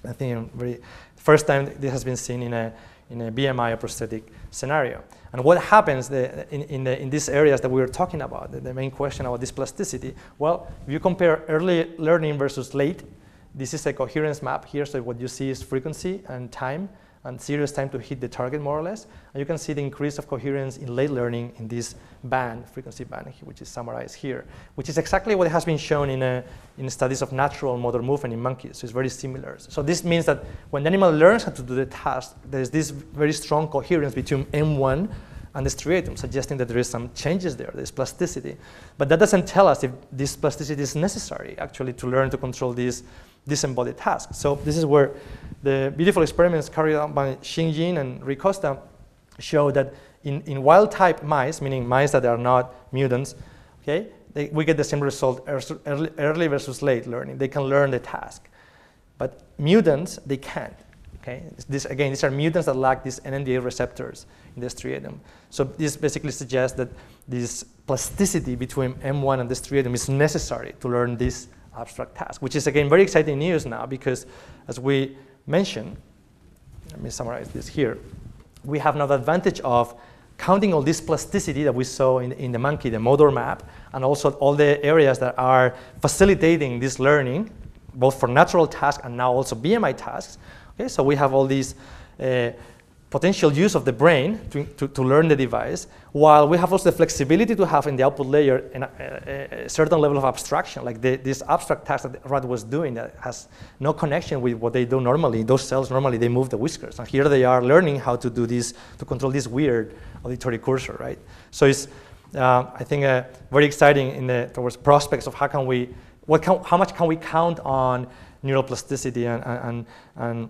I think very first time this has been seen in a, in a BMI or prosthetic scenario. And what happens the, in, in, the, in, these areas that we were talking about, the, the main question about this plasticity, well, if you compare early learning versus late, this is a coherence map here, so what you see is frequency and time and serious time to hit the target more or less. And you can see the increase of coherence in late learning in this band, frequency band, which is summarized here, which is exactly what has been shown in, a, in studies of natural motor movement in monkeys. So it's very similar. So this means that when the animal learns how to do the task, there's this very strong coherence between M1 and the striatum, suggesting that there is some changes there, there's plasticity. But that doesn't tell us if this plasticity is necessary, actually, to learn to control these disembodied tasks. So this is where the beautiful experiments carried out by Xing and Rui Costa show that in, in wild type mice, meaning mice that are not mutants, okay, they, we get the same result early, early versus late learning. They can learn the task. But mutants, they can't. Okay? This, again, these are mutants that lack these NMDA receptors in the striatum. So this basically suggests that this plasticity between M1 and the striatum is necessary to learn this abstract task, which is again very exciting news now because as we mentioned, let me summarize this here, we have now the advantage of counting all this plasticity that we saw in, in the monkey, the motor map, and also all the areas that are facilitating this learning, both for natural tasks and now also BMI tasks. Okay, so we have all these uh, potential use of the brain to, to, to, learn the device, while we have also the flexibility to have in the output layer a, a, a certain level of abstraction, like the, this abstract task that Rad was doing that has no connection with what they do normally. Those cells normally they move the whiskers, and here they are learning how to do this, to control this weird auditory cursor, right? So it's, uh, I think, uh, very exciting in the, towards prospects of how can we, what can, how much can we count on neuroplasticity and, and, and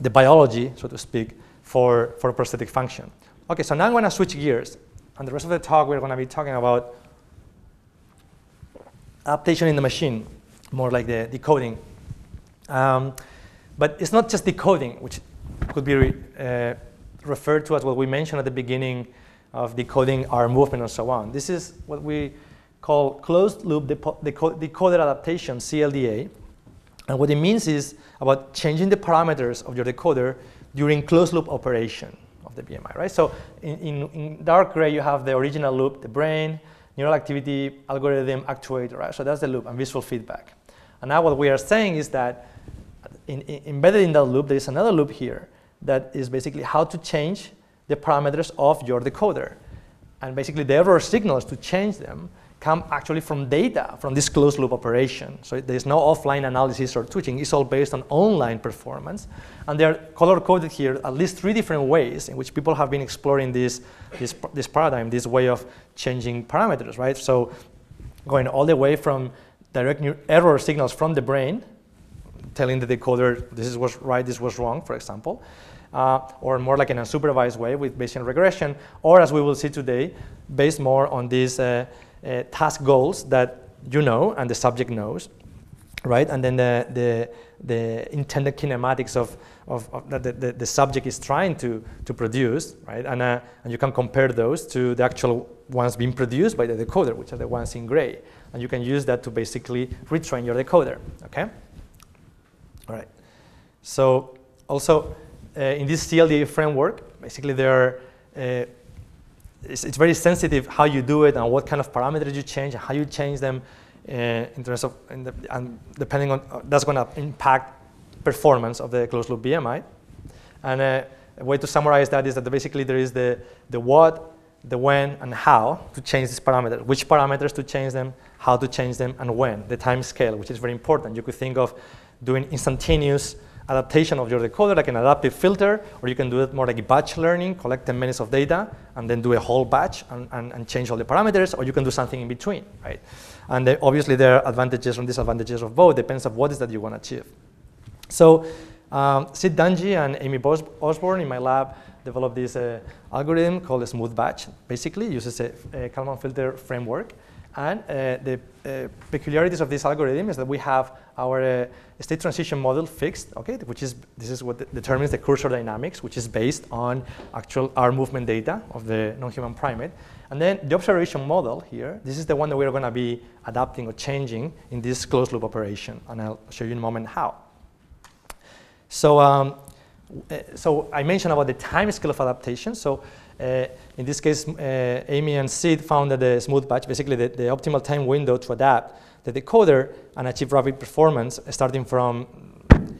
the biology, so to speak, for, for prosthetic function. Okay, so now I'm going to switch gears. And the rest of the talk, we're going to be talking about adaptation in the machine, more like the decoding. Um, but it's not just decoding, which could be re, uh, referred to as what we mentioned at the beginning of decoding our movement and so on. This is what we call closed loop decoder adaptation, CLDA. And what it means is about changing the parameters of your decoder during closed loop operation of the BMI, right? So in, in, in, dark gray, you have the original loop, the brain, neural activity, algorithm, actuator, right? So that's the loop and visual feedback. And now what we are saying is that in, in, embedded in that loop, there is another loop here that is basically how to change the parameters of your decoder. And basically the error signals to change them come actually from data from this closed loop operation. So there's no offline analysis or twitching. It's all based on online performance. And they're color coded here at least three different ways in which people have been exploring this, this, this paradigm, this way of changing parameters, right? So going all the way from direct error signals from the brain, telling the decoder this was right, this was wrong, for example, uh, or more like in a supervised way with Bayesian regression, or as we will see today, based more on these uh, uh, task goals that you know and the subject knows, right? And then the, the, the intended kinematics of, of, of that the, the, subject is trying to, to produce, right? And, uh, and you can compare those to the actual ones being produced by the decoder, which are the ones in gray. And you can use that to basically retrain your decoder, okay? All right. So also uh, in this CLDA framework, basically there are uh, it's, it's, very sensitive how you do it and what kind of parameters you change and how you change them uh, in terms of, in the, and depending on, uh, that's going to impact performance of the closed loop BMI. And uh, a way to summarize that is that basically there is the, the what, the when, and how to change these parameters, which parameters to change them, how to change them, and when, the time scale, which is very important. You could think of doing instantaneous adaptation of your decoder, like an adaptive filter, or you can do it more like batch learning, collect 10 minutes of data, and then do a whole batch and, and, and change all the parameters, or you can do something in between, right? And obviously there are advantages and disadvantages of both, depends on what is that you want to achieve. So um, Sid Dangi and Amy Bos Orsborn in my lab developed this uh, algorithm called a smooth batch. Basically, uses a, a Kalman filter framework. And uh, the uh, peculiarities of this algorithm is that we have our uh, state transition model fixed, okay, which is, this is what determines the cursor dynamics, which is based on actual arm movement data of the non-human primate. And then the observation model here, this is the one that we're going to be adapting or changing in this closed loop operation. And I'll show you in a moment how. So, um, uh, so I mentioned about the time scale of adaptation. So uh, in this case, uh, Amy and Sid found that the smooth batch, basically the, the, optimal time window to adapt the decoder and achieve rapid performance starting from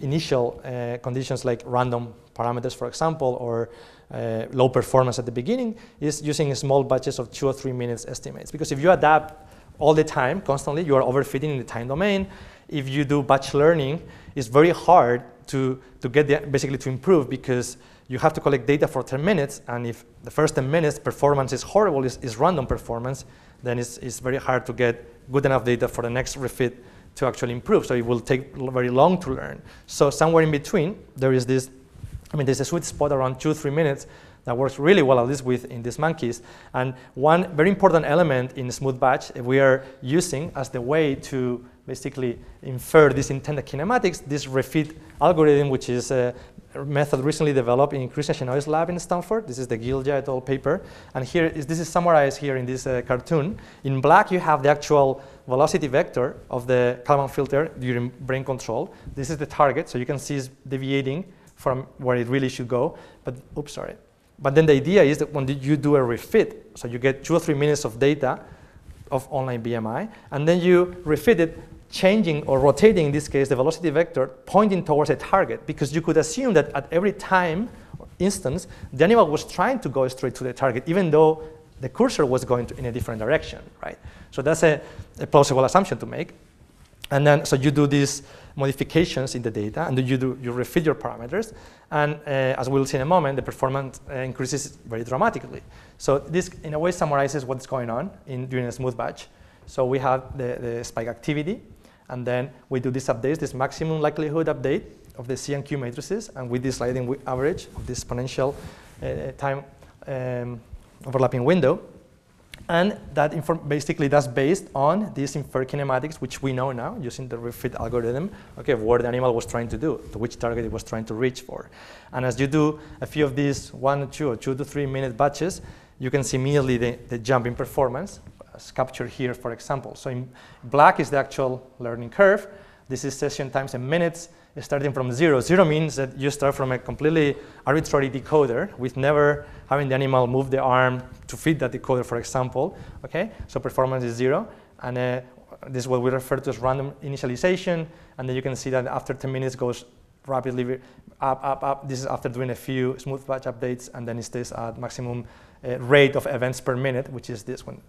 initial uh, conditions like random parameters, for example, or uh, low performance at the beginning is using small batches of two or three minutes estimates. Because if you adapt all the time, constantly, you are overfitting in the time domain. If you do batch learning, it's very hard to, to get the, basically to improve because you have to collect data for 10 minutes, and if the first 10 minutes performance is horrible, is, is random performance, then it's, it's very hard to get good enough data for the next refit to actually improve. So it will take very long to learn. So somewhere in between, there is this, I mean, there's a sweet spot around two, three minutes that works really well, at least with in these monkeys. And one very important element in smooth batch we are using as the way to basically infer this intended kinematics, this refit algorithm, which is a method recently developed in Krishna Shenoy's lab in Stanford. This is the Gilja et al. paper. And here is, this is summarized here in this uh, cartoon. In black, you have the actual velocity vector of the Kalman filter during brain control. This is the target, so you can see it's deviating from where it really should go. But, oops, sorry. But then the idea is that when you do a refit, so you get two or three minutes of data of online BMI, and then you refit it changing or rotating, in this case, the velocity vector, pointing towards a target, because you could assume that at every time instance, the animal was trying to go straight to the target, even though the cursor was going to, in a different direction, right? So that's a, a plausible assumption to make. And then, so you do these modifications in the data, and you, do, you refit your parameters, and uh, as we'll see in a moment, the performance uh, increases very dramatically. So this, in a way, summarizes what's going on in, during a smooth batch. So we have the, the spike activity, and then we do these updates, this maximum likelihood update of the C and Q matrices, and with this sliding average of this exponential uh, time um, overlapping window. And that basically that's based on these inferred kinematics, which we know now using the refit algorithm, okay, of what the animal was trying to do, to which target it was trying to reach for. And as you do a few of these one, two, or two to three minute batches, you can see immediately the, the jump in performance as captured here, for example. So in black is the actual learning curve. This is session times in minutes, starting from zero. Zero means that you start from a completely arbitrary decoder with never having the animal move the arm to feed that decoder, for example. Okay, so performance is zero, and uh, this is what we refer to as random initialization. And then you can see that after 10 minutes goes rapidly up, up, up. This is after doing a few smooth batch updates, and then it stays at maximum uh, rate of events per minute, which is this one.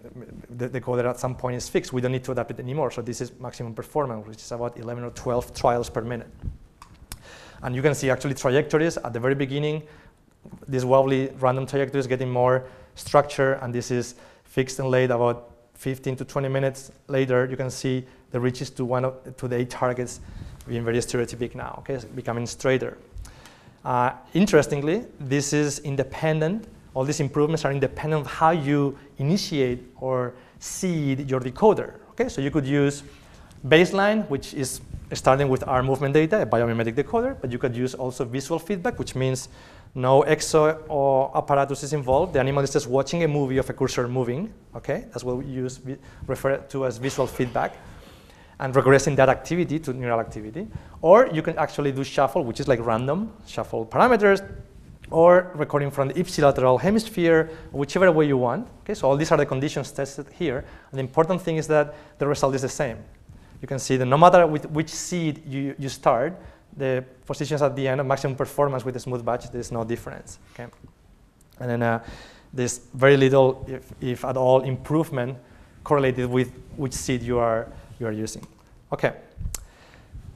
The decoder at some point is fixed. We don't need to adapt it anymore. So this is maximum performance, which is about 11 or 12 trials per minute. And you can see actually trajectories at the very beginning. This wobbly random trajectory is getting more structure, and this is fixed and laid about 15 to 20 minutes later. You can see the reaches to one of, to the eight targets being very stereotypic now, okay, it's becoming straighter. Uh, interestingly, this is independent all these improvements are independent of how you initiate or seed your decoder. Okay, so you could use baseline, which is starting with our movement data, a biomimetic decoder, but you could use also visual feedback, which means no exo or apparatus is involved. The animal is just watching a movie of a cursor moving. Okay, that's what we use refer to as visual feedback, and regressing that activity to neural activity. Or you can actually do shuffle, which is like random shuffle parameters or recording from the ipsilateral hemisphere, whichever way you want. Okay, so all these are the conditions tested here. And the important thing is that the result is the same. You can see that no matter with which seed you, you start, the positions at the end of maximum performance with the smooth batch, there's no difference. Okay? And then uh, there's very little, if, if at all, improvement correlated with which seed you are, you are using. Okay.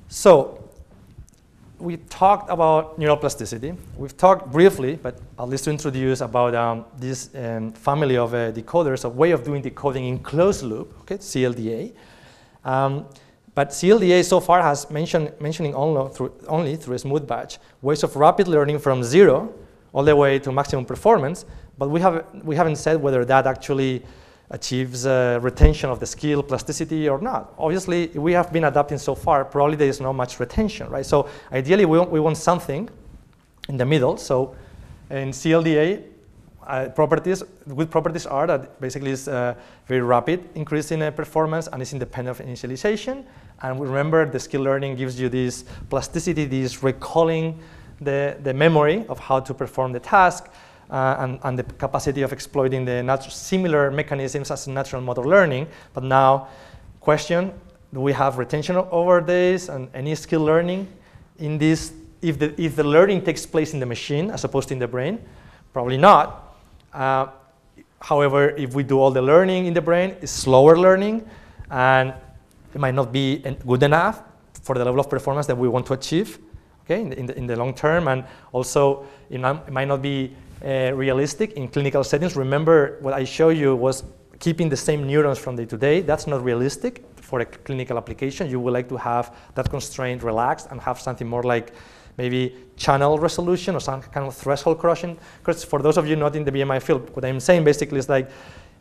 So we talked about neuroplasticity. We've talked briefly, but at least to introduce about um, this um, family of uh, decoders, a way of doing decoding in closed loop, okay, CLDA. Um, but CLDA so far has mentioned, mentioning only through, only through a smooth batch ways of rapid learning from zero all the way to maximum performance, but we, have, we haven't said whether that actually achieves uh, retention of the skill, plasticity or not. Obviously, we have been adapting so far, probably there is not much retention, right? So ideally, we want, we want something in the middle. So in CLDA, uh, properties, good properties are that basically it's uh, very rapid increase in uh, performance and it's independent of initialization. And remember, the skill learning gives you this plasticity, this recalling the, the memory of how to perform the task uh, and, and, the capacity of exploiting the similar mechanisms as natural motor learning. But now, question, do we have retention over this and any skill learning in this, if the, if the learning takes place in the machine as opposed to in the brain? Probably not. Uh, however, if we do all the learning in the brain, it's slower learning, and it might not be good enough for the level of performance that we want to achieve okay, in the, in the, in the long term, and also it might not be uh, realistic in clinical settings. Remember what I showed you was keeping the same neurons from day to day. That's not realistic for a clinical application. You would like to have that constraint relaxed and have something more like maybe channel resolution or some kind of threshold crossing. Because for those of you not in the BMI field, what I'm saying basically is like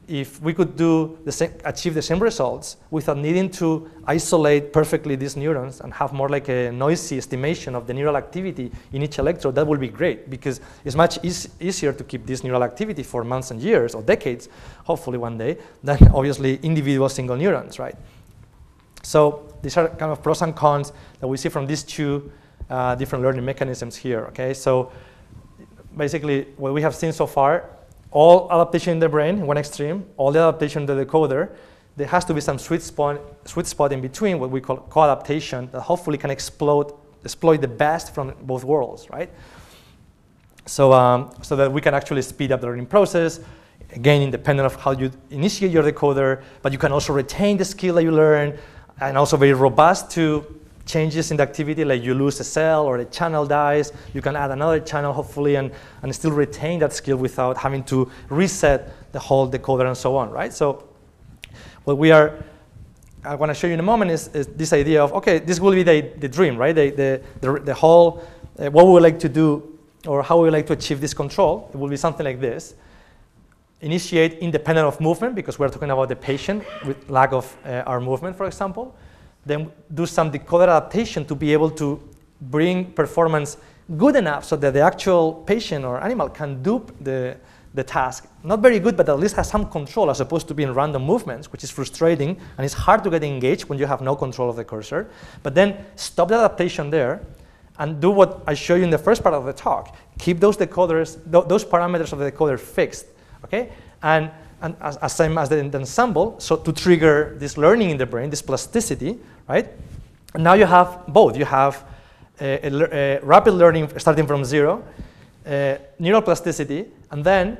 if we could do the same, achieve the same results without needing to isolate perfectly these neurons and have more like a noisy estimation of the neural activity in each electrode, that would be great because it's much easier to keep this neural activity for months and years or decades, hopefully one day, than (laughs) obviously individual single neurons, right? So these are kind of pros and cons that we see from these two uh, different learning mechanisms here, okay? So basically what we have seen so far all adaptation in the brain in one extreme, all the adaptation in the decoder, there has to be some sweet spot, sweet spot in between, what we call co-adaptation, that hopefully can explode, exploit the best from both worlds, right? So, um, so that we can actually speed up the learning process, again, independent of how you initiate your decoder, but you can also retain the skill that you learn, and also very robust to changes in the activity, like you lose a cell or a channel dies, you can add another channel hopefully and, and still retain that skill without having to reset the whole decoder and so on, right? So what we are, I want to show you in a moment is, is this idea of, okay, this will be the, the dream, right? The, the, the, the whole, uh, what we would like to do or how we would like to achieve this control, it will be something like this. Initiate independent of movement because we're talking about the patient with lack of uh, our movement, for example then do some decoder adaptation to be able to bring performance good enough so that the actual patient or animal can do the, the task. Not very good, but at least has some control as opposed to being random movements, which is frustrating and it's hard to get engaged when you have no control of the cursor. But then stop the adaptation there and do what I showed you in the first part of the talk. Keep those decoders, th those parameters of the decoder fixed, okay? And and as, as same as the, the ensemble, so to trigger this learning in the brain, this plasticity, right? And now you have both. You have a, a, a rapid learning starting from zero, uh, neural plasticity, and then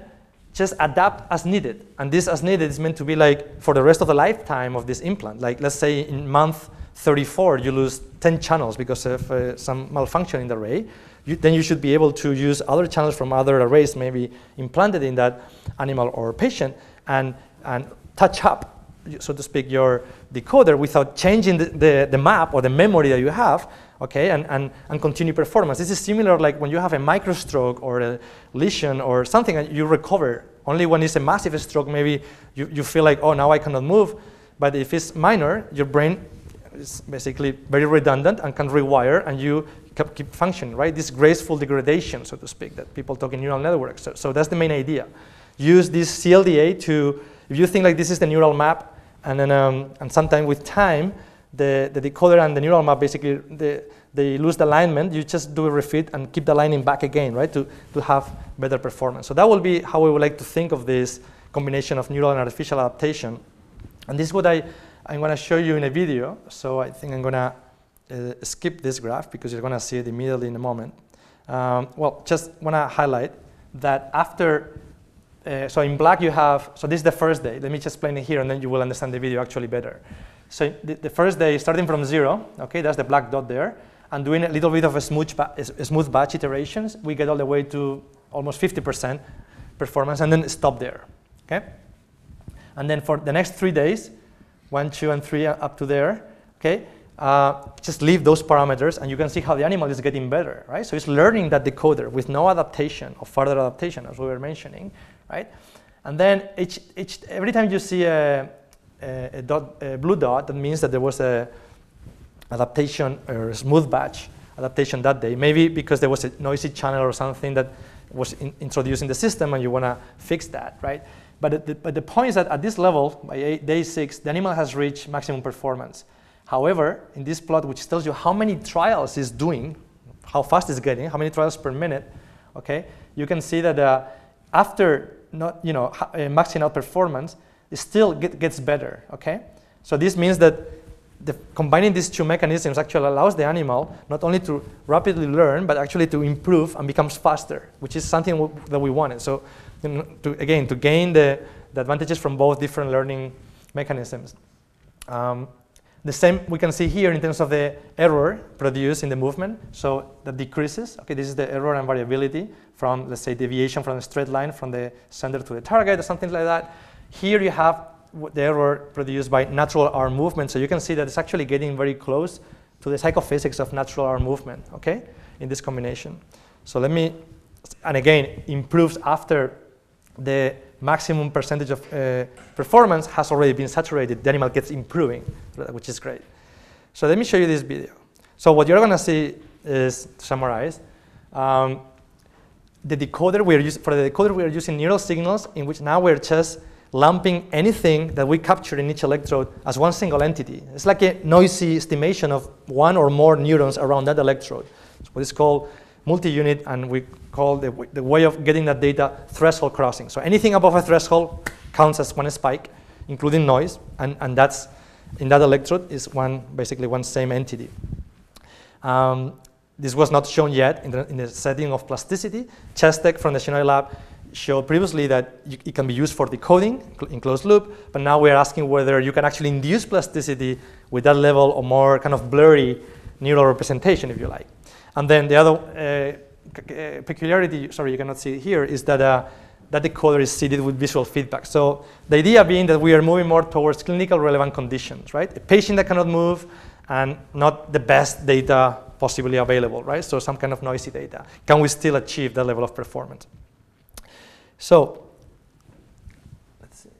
just adapt as needed. And this as needed is meant to be like for the rest of the lifetime of this implant. Like let's say in month 34, you lose 10 channels because of uh, some malfunction in the array. You, then you should be able to use other channels from other arrays maybe implanted in that animal or patient and, and touch up so to speak, your decoder without changing the, the, the, map or the memory that you have, okay, and, and, and continue performance. This is similar like when you have a microstroke or a lesion or something and you recover. Only when it's a massive stroke, maybe you, you feel like, oh, now I cannot move. But if it's minor, your brain is basically very redundant and can rewire and you keep functioning, right? This graceful degradation, so to speak, that people talk in neural networks. So, so that's the main idea. Use this CLDA to, if you think like this is the neural map, and then um, and sometimes with time, the, the decoder and the neural map basically they, they lose the alignment. You just do a refit and keep the lining back again, right, to, to have better performance. So that will be how we would like to think of this combination of neural and artificial adaptation. And this is what I, I'm going to show you in a video. So I think I'm going to uh, skip this graph because you're going to see it immediately in a moment. Um, well, just want to highlight that after uh, so in black you have, so this is the first day. Let me just explain it here and then you will understand the video actually better. So the, the, first day starting from zero, okay, that's the black dot there. and doing a little bit of a smooth, ba- a smooth batch iterations, we get all the way to almost 50% performance and then stop there, okay? And then for the next three days, one, two, and three uh, up to there, okay? Uh, just leave those parameters and you can see how the animal is getting better, right? So it's learning that decoder with no adaptation or further adaptation, as we were mentioning, right? And then each, each, every time you see a, a, a, dot, a blue dot, that means that there was a adaptation or smooth batch adaptation that day. Maybe because there was a noisy channel or something that was in, introduced in the system and you want to fix that, right? But the, but the point is that at this level, by eight, day six, the animal has reached maximum performance. However, in this plot, which tells you how many trials it's doing, how fast it's getting, how many trials per minute, okay, you can see that uh, after not, you know, uh, maxing out performance, it still get, gets better, okay? So this means that the, combining these two mechanisms actually allows the animal not only to rapidly learn, but actually to improve and becomes faster, which is something that we wanted. So, you know, to, again, to gain the, the advantages from both different learning mechanisms. Um, the same we can see here in terms of the error produced in the movement. So that decreases. Okay, this is the error and variability from, let's say, deviation from a straight line from the center to the target or something like that. Here you have the error produced by natural arm movement. So you can see that it's actually getting very close to the psychophysics of natural arm movement, okay, in this combination. So let me, and again, improves after the maximum percentage of uh, performance has already been saturated. The animal gets improving, which is great. So let me show you this video. So what you're going to see is, to summarize, um, the decoder we are using, for the decoder we are using neural signals in which now we're just lumping anything that we capture in each electrode as one single entity. It's like a noisy estimation of one or more neurons around that electrode. It's what is called multi-unit, and we call the, the way of getting that data threshold crossing. So anything above a threshold counts as one spike, including noise, and, and that's in that electrode is one basically one same entity. Um, this was not shown yet in the, in the setting of plasticity. Chestek from the Shenoy lab showed previously that you, it can be used for decoding in closed loop, but now we're asking whether you can actually induce plasticity with that level of more kind of blurry neural representation, if you like. And then the other uh, peculiarity, sorry, you cannot see it here, is that uh, that decoder is seeded with visual feedback. So the idea being that we are moving more towards clinical relevant conditions, right? A patient that cannot move and not the best data possibly available, right? So some kind of noisy data. Can we still achieve that level of performance? So, let's see.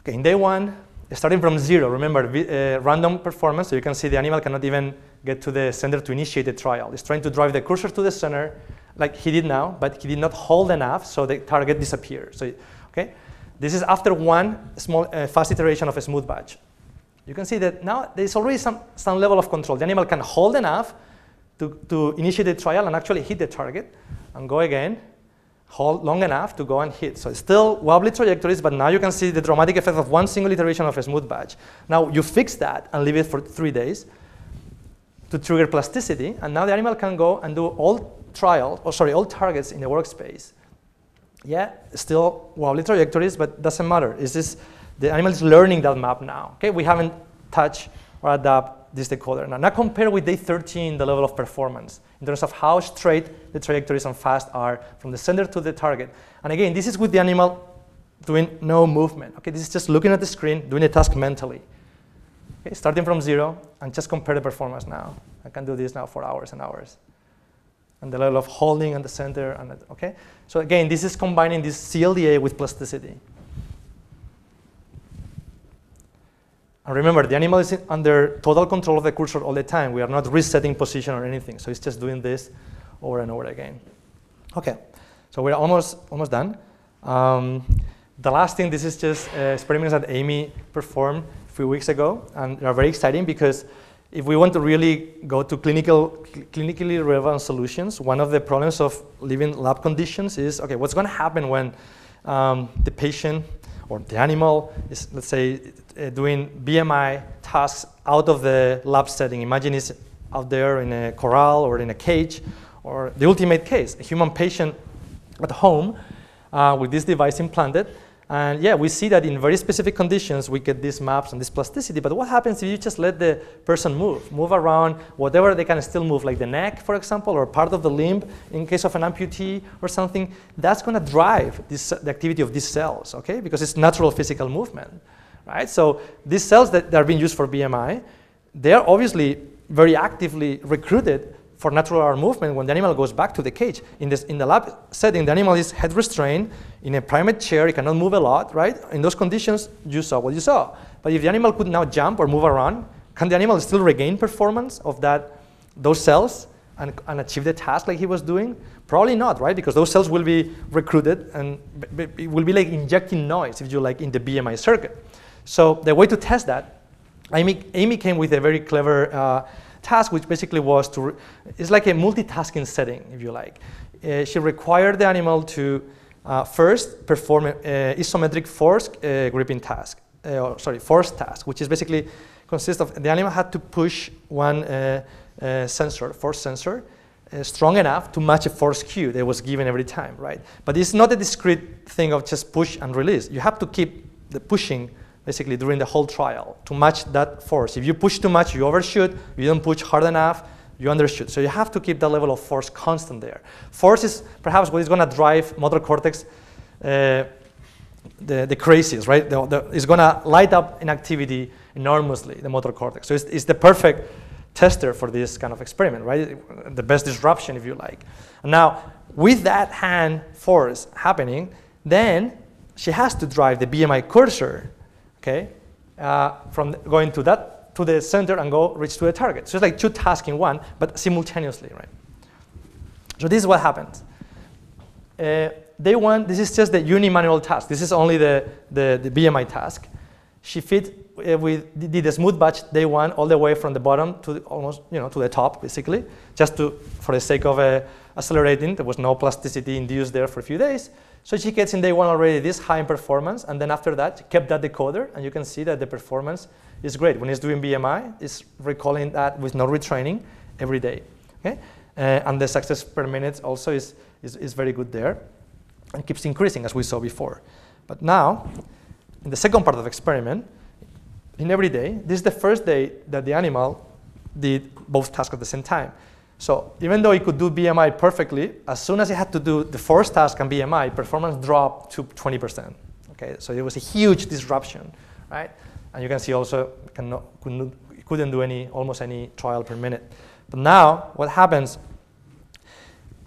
Okay, in day one, starting from zero, remember, uh, random performance, so you can see the animal cannot even get to the center to initiate the trial. It's trying to drive the cursor to the center, like he did now, but he did not hold enough, so the target disappears. So, okay, this is after one small uh, fast iteration of a smooth batch. You can see that now there's already some, some level of control. The animal can hold enough to, to initiate the trial and actually hit the target and go again, hold long enough to go and hit. So it's still wobbly trajectories, but now you can see the dramatic effect of one single iteration of a smooth batch. Now you fix that and leave it for three days to trigger plasticity, and now the animal can go and do all trials, or sorry, all targets in the workspace. Yeah, still wobbly trajectories, but doesn't matter. Is this the animal is learning that map now? Okay, we haven't touched or adapt this decoder. Now, now compare with day 13 the level of performance in terms of how straight the trajectories and fast are from the center to the target. And again, this is with the animal doing no movement. Okay, this is just looking at the screen, doing the task mentally. Okay, starting from zero and just compare the performance now. I can do this now for hours and hours. And the level of holding at the center, and okay? So again, this is combining this CLDA with plasticity. And remember, the animal is under total control of the cursor all the time. We are not resetting position or anything. So it's just doing this over and over again. Okay, so we're almost, almost done. Um, the last thing, this is just uh, experiments that Amy performed few weeks ago. And they are very exciting because if we want to really go to clinical, cl clinically relevant solutions, one of the problems of living lab conditions is, okay, what's going to happen when um, the patient or the animal is, let's say, uh, doing BMI tasks out of the lab setting. Imagine it's out there in a corral or in a cage, or the ultimate case, a human patient at home uh, with this device implanted, And yeah, we see that in very specific conditions, we get these maps and this plasticity. But what happens if you just let the person move, move around, whatever they can still move, like the neck, for example, or part of the limb in case of an amputee or something? That's going to drive this, the activity of these cells, okay? Because it's natural physical movement, right? So these cells that, that are being used for BMI, they are obviously very actively recruited for natural arm movement when the animal goes back to the cage. In, this, in the lab setting, the animal is head restrained in a primate chair, it cannot move a lot, right? In those conditions, you saw what you saw. But if the animal could now jump or move around, can the animal still regain performance of that, those cells and, and achieve the task like he was doing? Probably not, right? Because those cells will be recruited and it will be like injecting noise, if you like, in the BMI circuit. So the way to test that, Amy, Amy came with a very clever uh, task, which basically was to, it's like a multitasking setting, if you like. Uh, she required the animal to uh, first perform an isometric force uh, gripping task, uh, or sorry, force task, which is basically consists of the animal had to push one uh, sensor, force sensor, strong enough to match a force cue that was given every time, right? But it's not a discrete thing of just push and release. You have to keep the pushing basically during the whole trial to match that force. If you push too much, you overshoot. If you don't push hard enough, you undershoot. So you have to keep that level of force constant there. Force is perhaps what is going to drive motor cortex uh, the, the craziest, right? The, the, it's going to light up in activity enormously, the motor cortex. So it's, it's the perfect tester for this kind of experiment, right? The best disruption, if you like. Now, with that hand force happening, then she has to drive the BMI cursor okay, uh, from going to that to the center and go reach to the target. So it's like two tasks in one, but simultaneously, right? So this is what happens. Uh, day one, this is just the uni-manual task. This is only the, the, the BMI task. She fit uh, with did a smooth batch day one all the way from the bottom to the, almost you know to the top basically, just to for the sake of uh, accelerating. There was no plasticity induced there for a few days. So she gets in day one already this high in performance, and then after that, kept that decoder, and you can see that the performance is great. When it's doing BMI, it's recalling that with no retraining every day. Okay? Uh, and the success per minute also is, is, is very good there, and keeps increasing as we saw before. But now, in the second part of the experiment, in every day, this is the first day that the animal did both tasks at the same time. So even though he could do BMI perfectly, as soon as he had to do the first task on BMI, performance dropped to 20%. Okay, so it was a huge disruption, right? And you can see also cannot, couldn't, couldn't do any almost any trial per minute. But now what happens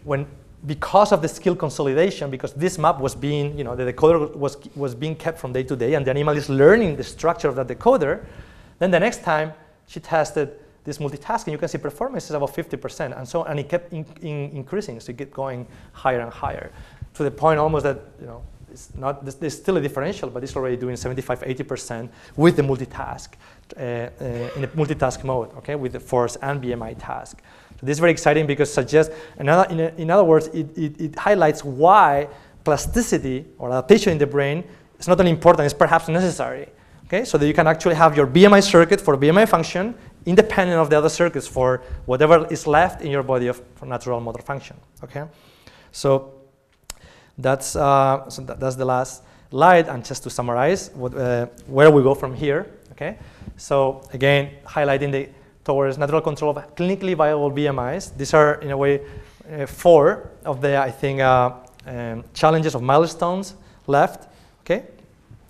when because of the skill consolidation, because this map was being, you know, the decoder was, was being kept from day to day, and the animal is learning the structure of that decoder, then the next time she tested this multitasking, you can see performance is about 50%, and so and it kept in, in increasing, so it kept going higher and higher, to the point almost that you know it's not there's still a differential, but it's already doing 75, 80% with the multitask uh, uh, in a multitask mode, okay, with the force and BMI task. So this is very exciting because suggests, in other, in, in other words, it, it, it highlights why plasticity or adaptation in the brain is not only important, it's perhaps necessary. Okay, so that you can actually have your BMI circuit for BMI function independent of the other circuits for whatever is left in your body of natural motor function. Okay, so that's uh, so that, that's the last slide. And just to summarize, what, uh, where we go from here. Okay, so again, highlighting the towards natural control of clinically viable BMIs. These are in a way uh, four of the I think uh, um, challenges of milestones left. Okay.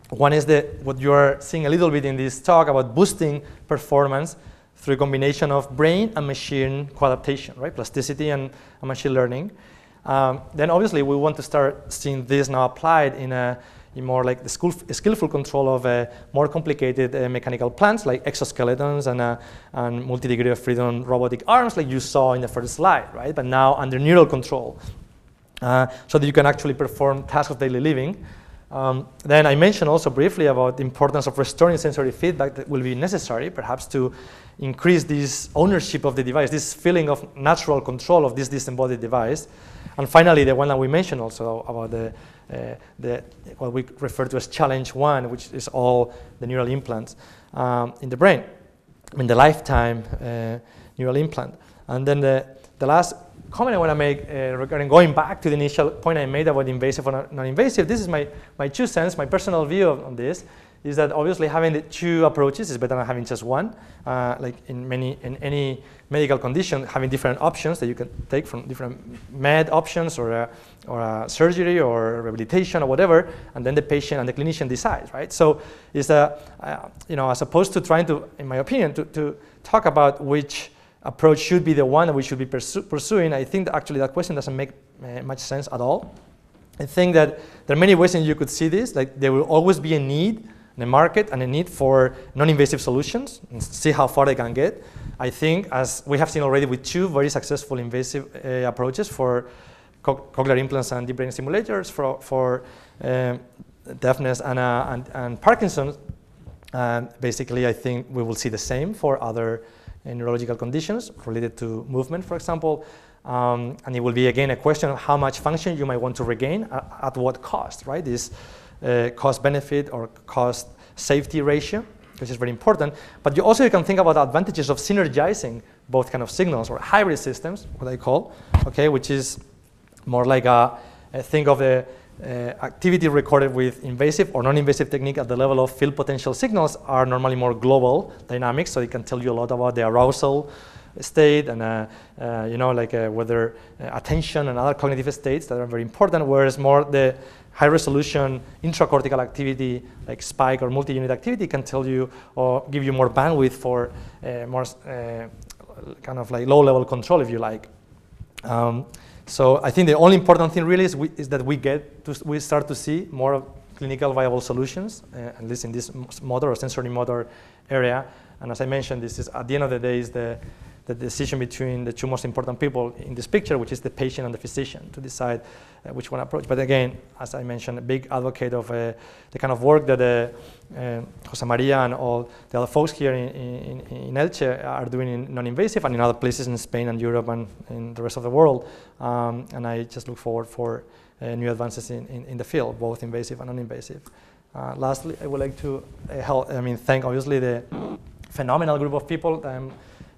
One is the, what you are seeing a little bit in this talk about boosting performance through a combination of brain and machine co-adaptation, right? Plasticity and, and machine learning. Um, then obviously we want to start seeing this now applied in a in more like the school, skillful control of uh, more complicated uh, mechanical plants like exoskeletons and, uh, and multi-degree of freedom robotic arms like you saw in the first slide, right? But now under neural control. Uh, so that you can actually perform tasks of daily living um, then I mentioned also briefly about the importance of restoring sensory feedback that will be necessary, perhaps to increase this ownership of the device, this feeling of natural control of this disembodied device. And finally, the one that we mentioned also about the, uh, the what we refer to as challenge one, which is all the neural implants um, in the brain, in the lifetime uh, neural implant. And then the, the last comment I want to make uh, regarding going back to the initial point I made about invasive or non-invasive, this is my, my two cents, my personal view on this, is that obviously having the two approaches is better than having just one. Uh, like in many in any medical condition, having different options that you can take from different med options or a, or surgery or rehabilitation or whatever, and then the patient and the clinician decides, right? So it's a, uh, you know, as opposed to trying to, in my opinion, to, to talk about which approach should be the one that we should be pursu pursuing, I think that actually that question doesn't make uh, much sense at all. I think that there are many ways in you could see this, like there will always be a need in the market and a need for non-invasive solutions and see how far they can get. I think, as we have seen already with two very successful invasive uh, approaches for co cochlear implants and deep brain stimulators for, for um, deafness and, uh, and, and, Parkinson's, and basically I think we will see the same for other neurological conditions related to movement, for example. Um, and it will be again a question of how much function you might want to regain at, at what cost, right? This uh, cost benefit or cost safety ratio, which is very important. But you also you can think about advantages of synergizing both kind of signals or hybrid systems, what I call, okay, which is more like a, a think of the uh, activity recorded with invasive or non-invasive technique at the level of field potential signals are normally more global dynamics, so it can tell you a lot about the arousal state and uh, uh, you know like uh, whether uh, attention and other cognitive states that are very important, whereas more the high resolution intracortical activity like spike or multi-unit activity can tell you or give you more bandwidth for uh, more uh, kind of like low level control if you like. Um, so I think the only important thing really is, we, is that we get to, we start to see more clinical viable solutions, uh, at least in this motor or sensory motor area. And as I mentioned, this is at the end of the day is the the decision between the two most important people in this picture, which is the patient and the physician, to decide uh, which one approach. But again, as I mentioned, a big advocate of uh, the kind of work that uh, uh Jose Maria and all the other folks here in, in, in Elche are doing in non-invasive and in other places in Spain and Europe and in the rest of the world. Um, and I just look forward for uh, new advances in, in, in, the field, both invasive and non-invasive. Uh, lastly, I would like to help, I mean, thank obviously the phenomenal group of people that I'm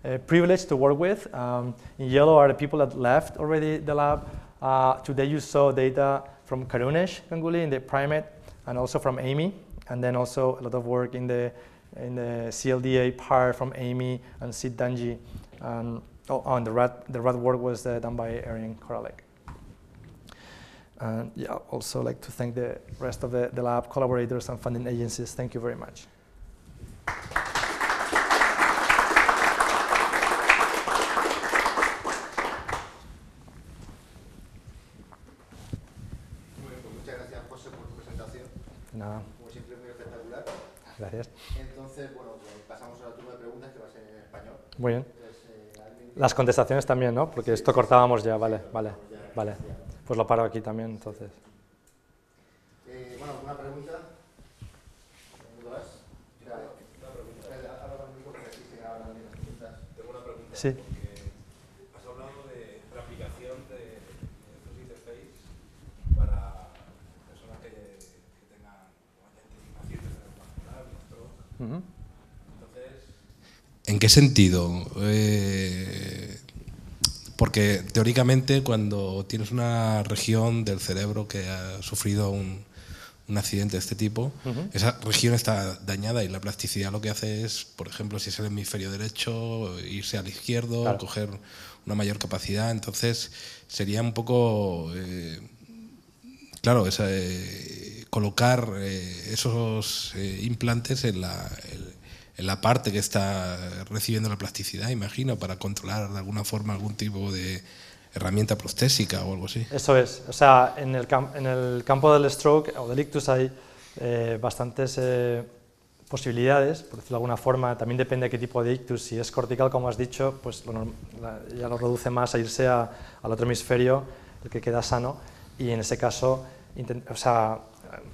uh, privileged to work with. Um, in yellow are the people that left already the lab. Uh, today you saw data from Karunesh Ganguly in the primate and also from Amy, and then also a lot of work in the in the CLDA part from Amy and Sid Dangi. Oh, and the rat, the rat work was uh, done by Aaron Koralek. And yeah, also like to thank the rest of the, the lab collaborators and funding agencies. Thank you very much. Gracias. Entonces, bueno, pues pasamos a la turno de preguntas que va a ser en español. Muy bien. Eh, Las contestaciones también, ¿no? Porque esto cortábamos ya, vale, vale, vale. Pues lo paro aquí también, entonces. Eh, bueno, ¿alguna pregunta? Tengo una pregunta. Sí. ¿En qué sentido? Eh, porque teóricamente cuando tienes una región del cerebro que ha sufrido un, accidente de este tipo, esa región está dañada y la plasticidad lo que hace es, por ejemplo, si es el hemisferio derecho, irse al izquierdo, coger una mayor capacidad. Entonces sería un poco, eh, claro, esa, eh, colocar esos implantes en la, en la parte que está recibiendo la plasticidad, imagino, para controlar de alguna forma algún tipo de herramienta prostésica o algo así. Eso es, o sea, en el, en el campo del stroke o del ictus hay eh, bastantes eh, posibilidades, por decirlo de alguna forma, también depende de qué tipo de ictus, si es cortical, como has dicho, pues ya lo reduce más a irse al otro hemisferio, el que queda sano, y en ese caso, o sea,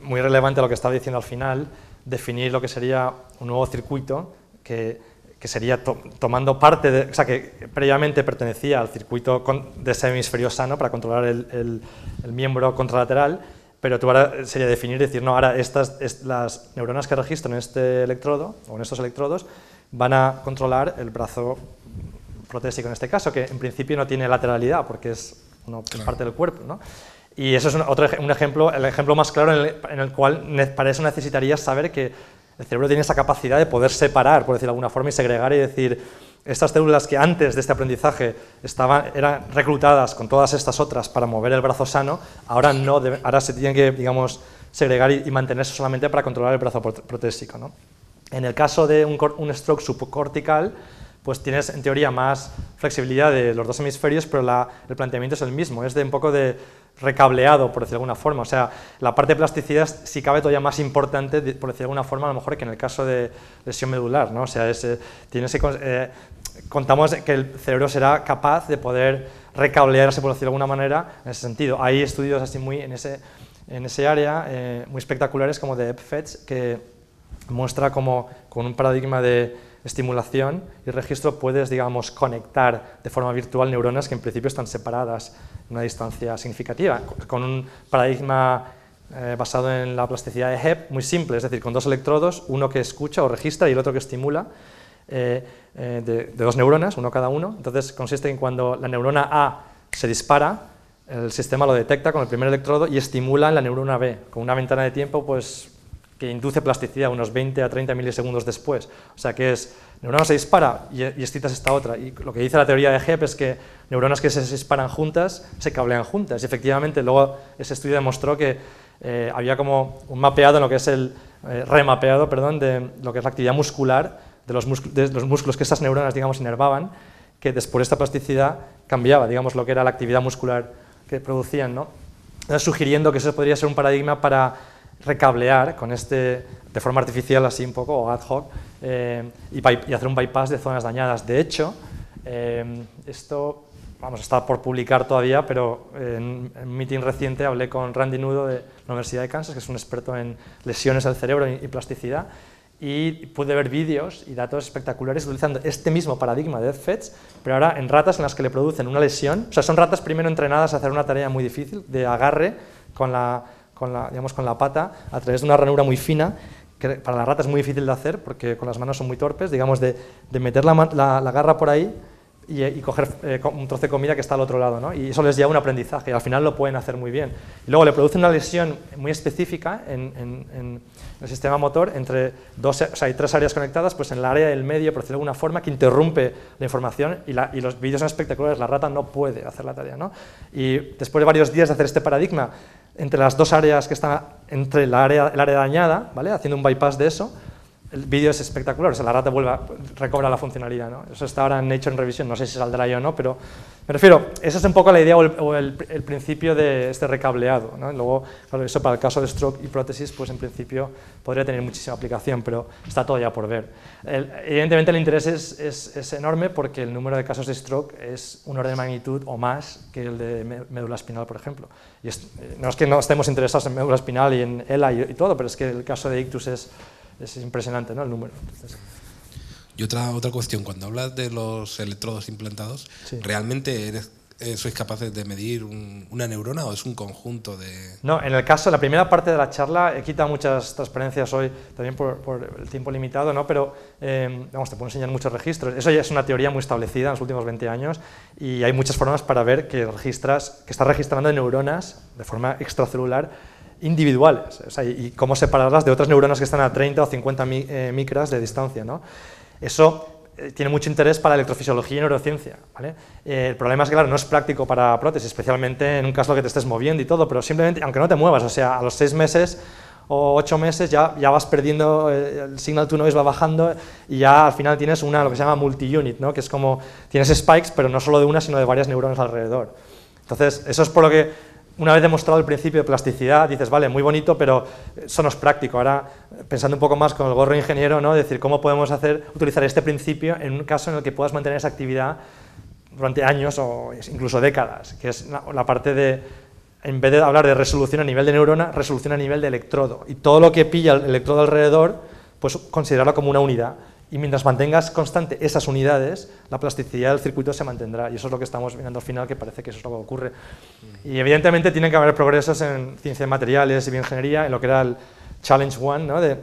muy relevante lo que estaba diciendo al final, definir lo que sería un nuevo circuito que, que sería tomando parte, de, o sea, que previamente pertenecía al circuito de ese hemisferio sano para controlar el, el, miembro contralateral, pero tú ahora sería definir decir, no, ahora estas, las neuronas que registran este electrodo o en estos electrodos van a controlar el brazo protésico en este caso, que en principio no tiene lateralidad porque es, uno, parte del cuerpo. ¿no? Y eso es un, otro, un ejemplo, el ejemplo más claro en el, en el cual para eso necesitarías saber que el cerebro tiene esa capacidad de poder separar, por decirlo de alguna forma, y segregar y decir, estas células que antes de este aprendizaje estaban, eran reclutadas con todas estas otras para mover el brazo sano, ahora, no ahora se tienen que digamos, segregar y, mantenerse solamente para controlar el brazo protésico. ¿no? En el caso de un, stroke subcortical, pues tienes en teoría más flexibilidad de los dos hemisferios, pero el planteamiento es el mismo, es de un poco de recableado, por decirlo de alguna forma. O sea, la parte de plasticidad si cabe todavía más importante, por decirlo de alguna forma, a lo mejor que en el caso de lesión medular, ¿no? O sea, es, eh, eh, contamos que el cerebro será capaz de poder recablearse, por decirlo de alguna manera, en ese sentido. Hay estudios así muy en ese, en ese área, eh, muy espectaculares, como de EPFETS, que muestra como con un paradigma de estimulación y registro puedes, digamos, conectar de forma virtual neuronas que en principio están separadas una distancia significativa, con un paradigma eh, basado en la plasticidad de Hebb muy simple, es decir, con dos electrodos, uno que escucha o registra y el otro que estimula, eh, eh, de, de, dos neuronas, uno cada uno. Entonces consiste en cuando la neurona A se dispara, el sistema lo detecta con el primer electrodo y estimula en la neurona B, con una ventana de tiempo pues, que induce plasticidad unos 20 a 30 milisegundos después. O sea que es, neurona se dispara y, y esta otra. Y lo que dice la teoría de Hebb es que neuronas que se disparan juntas se cablean juntas. Y efectivamente luego ese estudio demostró que eh, había como un mapeado en lo que es el eh, remapeado, perdón, de lo que es la actividad muscular de los, de los músculos que esas neuronas, digamos, inervaban, que después de esta plasticidad cambiaba, digamos, lo que era la actividad muscular que producían, ¿no? sugiriendo que eso podría ser un paradigma para recablear con este, de forma artificial así un poco, o ad hoc, eh, y, hacer un bypass de zonas dañadas. De hecho, eh, esto vamos, está por publicar todavía, pero en, un meeting reciente hablé con Randy Nudo de la Universidad de Kansas, que es un experto en lesiones del cerebro y, plasticidad, y pude ver vídeos y datos espectaculares utilizando este mismo paradigma de FETS, pero ahora en ratas en las que le producen una lesión, o sea, son ratas primero entrenadas a hacer una tarea muy difícil de agarre con la con la, digamos, con la pata a través de una ranura muy fina, para la rata es muy difícil de hacer porque con las manos son muy torpes, digamos, de, meter la, la, garra por ahí y, y coger eh, un trozo de comida que está al otro lado, ¿no? y eso les lleva un aprendizaje, y al final lo pueden hacer muy bien. Y luego le produce una lesión muy específica en, el sistema motor entre dos, o sea, hay tres áreas conectadas, pues en el área del medio, por decirlo de alguna forma, que interrumpe la información y, la, y los vídeos son espectaculares, la rata no puede hacer la tarea. ¿no? Y después de varios días de hacer este paradigma, entre las dos áreas que están entre la área, el área dañada, ¿vale? haciendo un bypass de eso, el vídeo es espectacular, o sea, la rata vuelve, recobra la funcionalidad. ¿no? Eso está ahora en Nature Revision, no sé si saldrá yo o no, pero me refiero, esa es un poco la idea o el, principio de este recableado. ¿no? Luego, claro, eso para el caso de stroke y prótesis, pues en principio podría tener muchísima aplicación, pero está todavía por ver. Evidentemente el interés es, es, es, enorme porque el número de casos de stroke es un orden de magnitud o más que el de médula espinal, por ejemplo. Y es, no es que no estemos interesados en médula espinal y en ELA y, y todo, pero es que el caso de ictus es es impresionante ¿no? el número. Y otra, otra cuestión, cuando hablas de los electrodos implantados, ¿realmente eres, eh, sois capaces de medir una neurona o es un conjunto de...? No, en el caso, la primera parte de la charla, he quitado muchas transparencias hoy, también por, por el tiempo limitado, ¿no? pero eh, vamos, te puedo enseñar muchos registros. Eso ya es una teoría muy establecida en los últimos 20 años y hay muchas formas para ver que, registras, que estás registrando neuronas de forma extracelular individuales, o sea, y, cómo separarlas de otras neuronas que están a 30 o 50 eh, micras de distancia. ¿no? Eso eh, tiene mucho interés para la electrofisiología y neurociencia. Eh, el problema es que, claro, no es práctico para prótesis, especialmente en un caso que te estés moviendo y todo, pero simplemente, aunque no te muevas, o sea, a los seis meses o ocho meses ya, ya vas perdiendo, el signal to noise va bajando y ya al final tienes una, lo que se llama multi-unit, ¿no? que es como, tienes spikes, pero no solo de una, sino de varias neuronas alrededor. Entonces, eso es por lo que una vez demostrado el principio de plasticidad, dices, vale, muy bonito, pero eso no es práctico. Ahora, pensando un poco más con el gorro ingeniero, ¿no? decir, ¿cómo podemos hacer, utilizar este principio en un caso en el que puedas mantener esa actividad durante años o incluso décadas? Que es la parte de, en vez de hablar de resolución a nivel de neurona, resolución a nivel de electrodo. Y todo lo que pilla el electrodo alrededor, pues considerarlo como una unidad. Y mientras mantengas constante esas unidades, la plasticidad del circuito se mantendrá. Y eso es lo que estamos mirando al final, que parece que eso es lo que ocurre. Y evidentemente tienen que haber progresos en ciencia de materiales y bioingeniería, en lo que era el Challenge One, ¿no? de,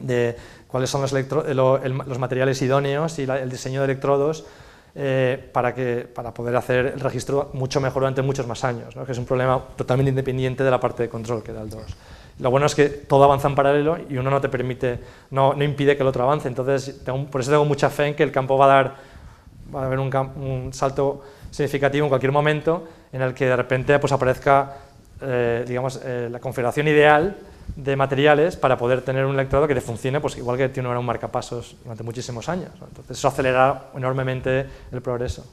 de, cuáles son los, los, materiales idóneos y el diseño de electrodos eh, para, que, para poder hacer el registro mucho mejor durante muchos más años, que es un problema totalmente independiente de la parte de control que da el 2. Lo bueno es que todo avanza en paralelo y uno no te permite, no, impide que el otro avance, entonces por eso tengo mucha fe en que el campo va a dar, va a haber un, un salto significativo en cualquier momento en el que de repente pues, aparezca eh, digamos, eh, la configuración ideal de materiales para poder tener un electrodo que te funcione, pues igual que tiene un marcapasos durante muchísimos años. Entonces eso acelera enormemente el progreso.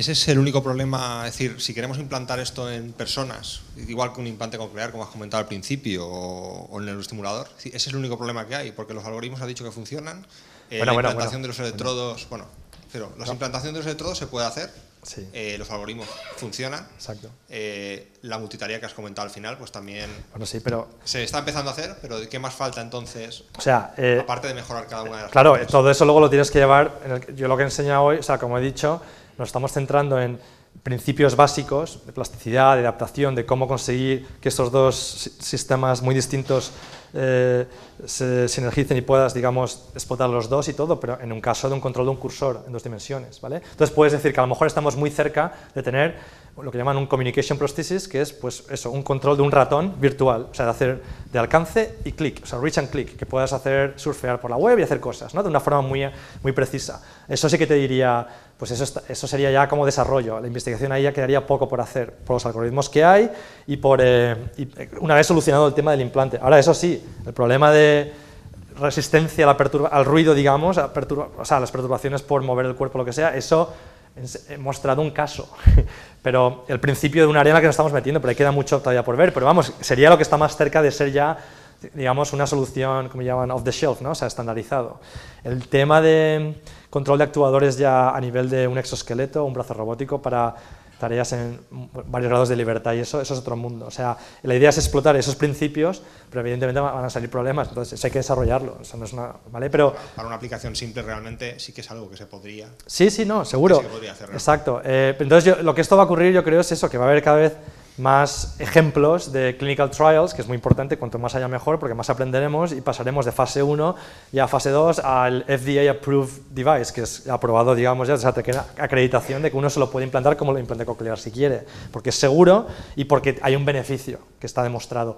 Ese es el único problema, es decir, si queremos implantar esto en personas, igual que un implante coclear, como has comentado al principio, o, en el estimulador, ese es el único problema que hay, porque los algoritmos han dicho que funcionan, eh, la implantación de los electrodos, bueno, pero la implantación de los electrodos se puede hacer, eh, los algoritmos funcionan, Exacto. Eh, la multitarea que has comentado al final, pues también bueno, sí, pero se está empezando a hacer, pero ¿qué más falta entonces? O sea, aparte de mejorar cada una de las Claro, todo eso luego lo tienes que llevar, yo lo que he enseñado hoy, o sea, como he dicho, nos estamos centrando en principios básicos de plasticidad, de adaptación, de cómo conseguir que estos dos sistemas muy distintos eh, se sinergicen y puedas, digamos, explotar los dos y todo, pero en un caso de un control de un cursor en dos dimensiones, ¿vale? Entonces puedes decir que a lo mejor estamos muy cerca de tener lo que llaman un communication prosthesis, que es pues eso, un control de un ratón virtual, o sea, de hacer de alcance y clic, o sea, reach and click, que puedas hacer surfear por la web y hacer cosas, ¿no? De una forma muy, muy precisa. Eso sí que te diría, pues eso, eso sería ya como desarrollo, la investigación ahí ya quedaría poco por hacer, por los algoritmos que hay y por, eh, eh, una vez solucionado el tema del implante. Ahora, eso sí, el problema de resistencia a la al ruido, digamos, a o sea, las perturbaciones por mover el cuerpo, lo que sea, eso he mostrado un caso, (laughs) pero el principio de una arena que nos estamos metiendo, pero ahí queda mucho todavía por ver, pero vamos, sería lo que está más cerca de ser ya, digamos, una solución, como llaman, off the shelf, ¿no? o sea, estandarizado. El tema de control de actuadores ya a nivel de un exoesqueleto, un brazo robótico para tareas en varios grados de libertad y eso, eso es otro mundo. O sea, la idea es explotar esos principios, pero evidentemente van a salir problemas, entonces hay que desarrollarlo. Eso no es una, ¿vale? pero, Para una aplicación simple realmente sí que es algo que se podría... Sí, sí, no, seguro. Exacto. Eh, entonces lo que esto va a ocurrir yo creo es eso, que va a haber cada vez más ejemplos de clinical trials, que es muy importante, cuanto más haya mejor, porque más aprenderemos y pasaremos de fase 1 y a fase 2 al FDA Approved Device, que es aprobado, digamos, ya esa acreditación de que uno se lo puede implantar como lo implante coclear si quiere, porque es seguro y porque hay un beneficio que está demostrado.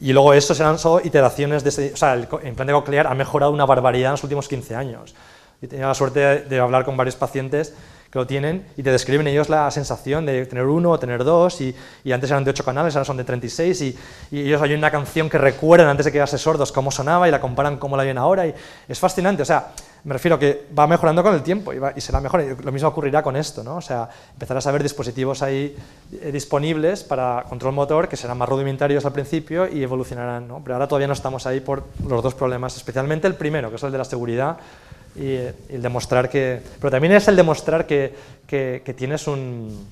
Y luego eso serán solo iteraciones de ese, o sea, el implante coclear ha mejorado una barbaridad en los últimos 15 años. Y tenía la suerte de hablar con varios pacientes que lo tienen y te describen ellos la sensación de tener uno o tener dos y, y antes eran de ocho canales, ahora son de 36 y, y ellos hay una canción que recuerdan antes de quedarse sordos cómo sonaba y la comparan cómo la ven ahora y es fascinante, o sea, me refiero que va mejorando con el tiempo y, va, y será mejor, lo mismo ocurrirá con esto, ¿no? o sea, empezarás a ver dispositivos ahí eh, disponibles para control motor que serán más rudimentarios al principio y evolucionarán, ¿no? pero ahora todavía no estamos ahí por los dos problemas, especialmente el primero, que es el de la seguridad, y, el demostrar que... Pero también es el demostrar que, que, tienes un...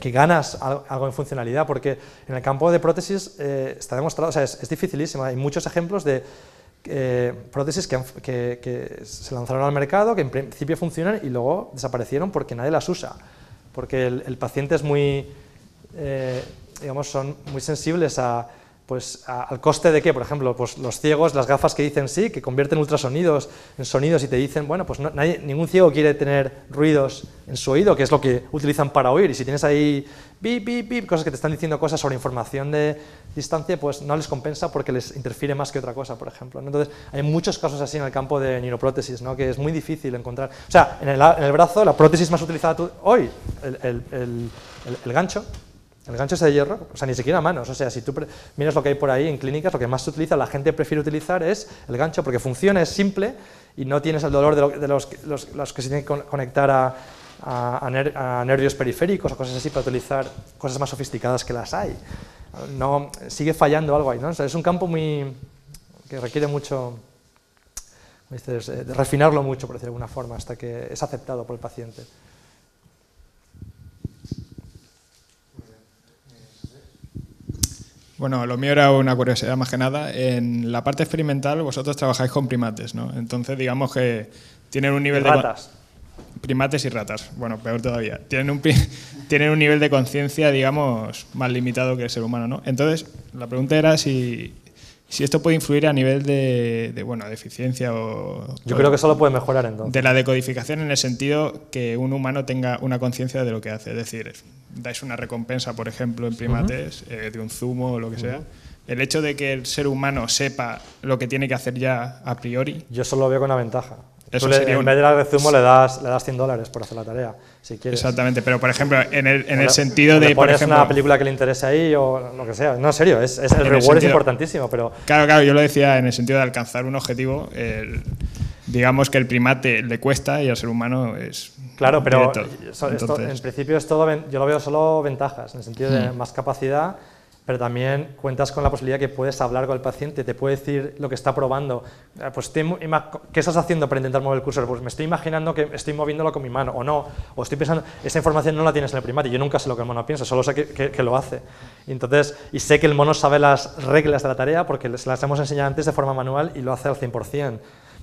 Que, ganas algo en funcionalidad, porque en el campo de prótesis eh, está demostrado, o sea, es, dificilísimo, hay muchos ejemplos de eh, prótesis que, que, se lanzaron al mercado, que en principio funcionan y luego desaparecieron porque nadie las usa, porque el, paciente es muy, eh, digamos, son muy sensibles a, pues al coste de que, por ejemplo, pues los ciegos, las gafas que dicen sí, que convierten ultrasonidos en sonidos y te dicen, bueno, pues ningún ciego quiere tener ruidos en su oído, que es lo que utilizan para oír, y si tienes ahí bip, bip, bip, cosas que te están diciendo cosas sobre información de distancia, pues no les compensa porque les interfiere más que otra cosa, por ejemplo. Entonces, hay muchos casos así en el campo de neuroprótesis, ¿no? que es muy difícil encontrar. O sea, en el, en el brazo, la prótesis más utilizada hoy, el, el gancho, el gancho es de hierro, o sea, ni siquiera a manos. O sea, si tú miras lo que hay por ahí en clínicas, lo que más se utiliza, la gente prefiere utilizar es el gancho porque funciona, es simple y no tienes el dolor de, los, que se tienen que conectar a, nervios periféricos o cosas así para utilizar cosas más sofisticadas que las hay. No, sigue fallando algo ahí, ¿no? es un campo muy que requiere mucho, eh, refinarlo mucho, por decirlo de alguna forma, hasta que es aceptado por el paciente. Bueno, lo mío era una curiosidad más que nada. En la parte experimental vosotros trabajáis con primates, ¿no? Entonces digamos que tienen un nivel ratas. de... primates y ratas. Bueno, peor todavía. Tienen un, (laughs) tienen un nivel de conciencia, digamos, más limitado que el ser humano, ¿no? Entonces, la pregunta era si, si esto puede influir a nivel de, bueno, de eficiencia o... Yo creo que solo puede mejorar entonces. De la decodificación en el sentido que un humano tenga una conciencia de lo que hace. Es decir, dais una recompensa, por ejemplo, en primates, eh, de un zumo o lo que sea. El hecho de que el ser humano sepa lo que tiene que hacer ya a priori... Yo solo lo veo con una ventaja. Eso en vez de darle zumo le das, le das 100 dólares por hacer la tarea, si quieres. Exactamente, pero por ejemplo, en el, en el sentido de... por ejemplo, una película que le interese ahí o lo que sea. No, en serio, es, el reward es importantísimo, pero... Claro, claro, yo lo decía en el sentido de alcanzar un objetivo, digamos que el primate le cuesta y al ser humano es... Claro, pero en principio es todo, yo lo veo solo ventajas, en el sentido de hmm. más capacidad pero también cuentas con la posibilidad que puedes hablar con el paciente, te puede decir lo que está probando. Eh, pues ¿Qué estás haciendo para intentar mover el cursor? Pues me estoy imaginando que estoy moviéndolo con mi mano, o no, o estoy pensando, esa información no la tienes en el primate, yo nunca sé lo que el mono piensa, solo sé que, lo hace. Entonces, y sé que el mono sabe las reglas de la tarea porque se las hemos enseñado antes de forma manual y lo hace al 100%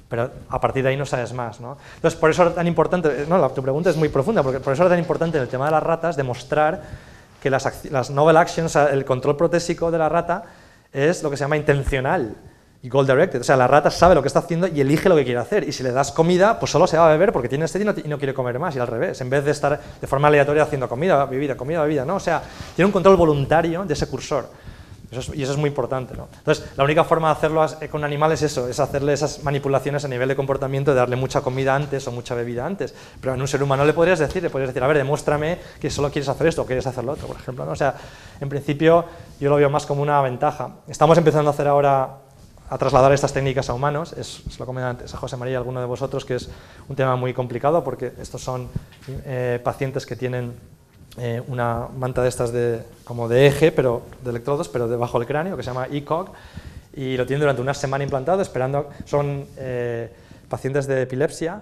pero a partir de ahí no sabes más. ¿no? Entonces, por eso era tan importante, no, tu pregunta es muy profunda, porque por eso era tan importante en el tema de las ratas demostrar que las, las novel actions, el control protésico de la rata es lo que se llama intencional y goal directed. O sea, la rata sabe lo que está haciendo y elige lo que quiere hacer. Y si le das comida, pues solo se va a beber porque tiene sed y no, quiere comer más. Y al revés, en vez de estar de forma aleatoria haciendo comida, bebida, comida, bebida, ¿no? O sea, tiene un control voluntario de ese cursor y eso es muy importante. ¿no? Entonces, la única forma de hacerlo eh, con animales es eso, es hacerle esas manipulaciones a nivel de comportamiento, de darle mucha comida antes o mucha bebida antes. Pero en un ser humano le podrías decir, le podrías decir, a ver, demuéstrame que solo quieres hacer esto o quieres hacer lo otro, por ejemplo. ¿no? O sea, en principio yo lo veo más como una ventaja. Estamos empezando a hacer ahora a trasladar estas técnicas a humanos, es, se lo comentaba antes a José María, alguno de vosotros, que es un tema muy complicado porque estos son eh, pacientes que tienen eh, una manta de estas de, como de eje, pero de electrodos, pero debajo del cráneo, que se llama ECOG, y lo tienen durante una semana implantado, esperando, son eh, pacientes de epilepsia,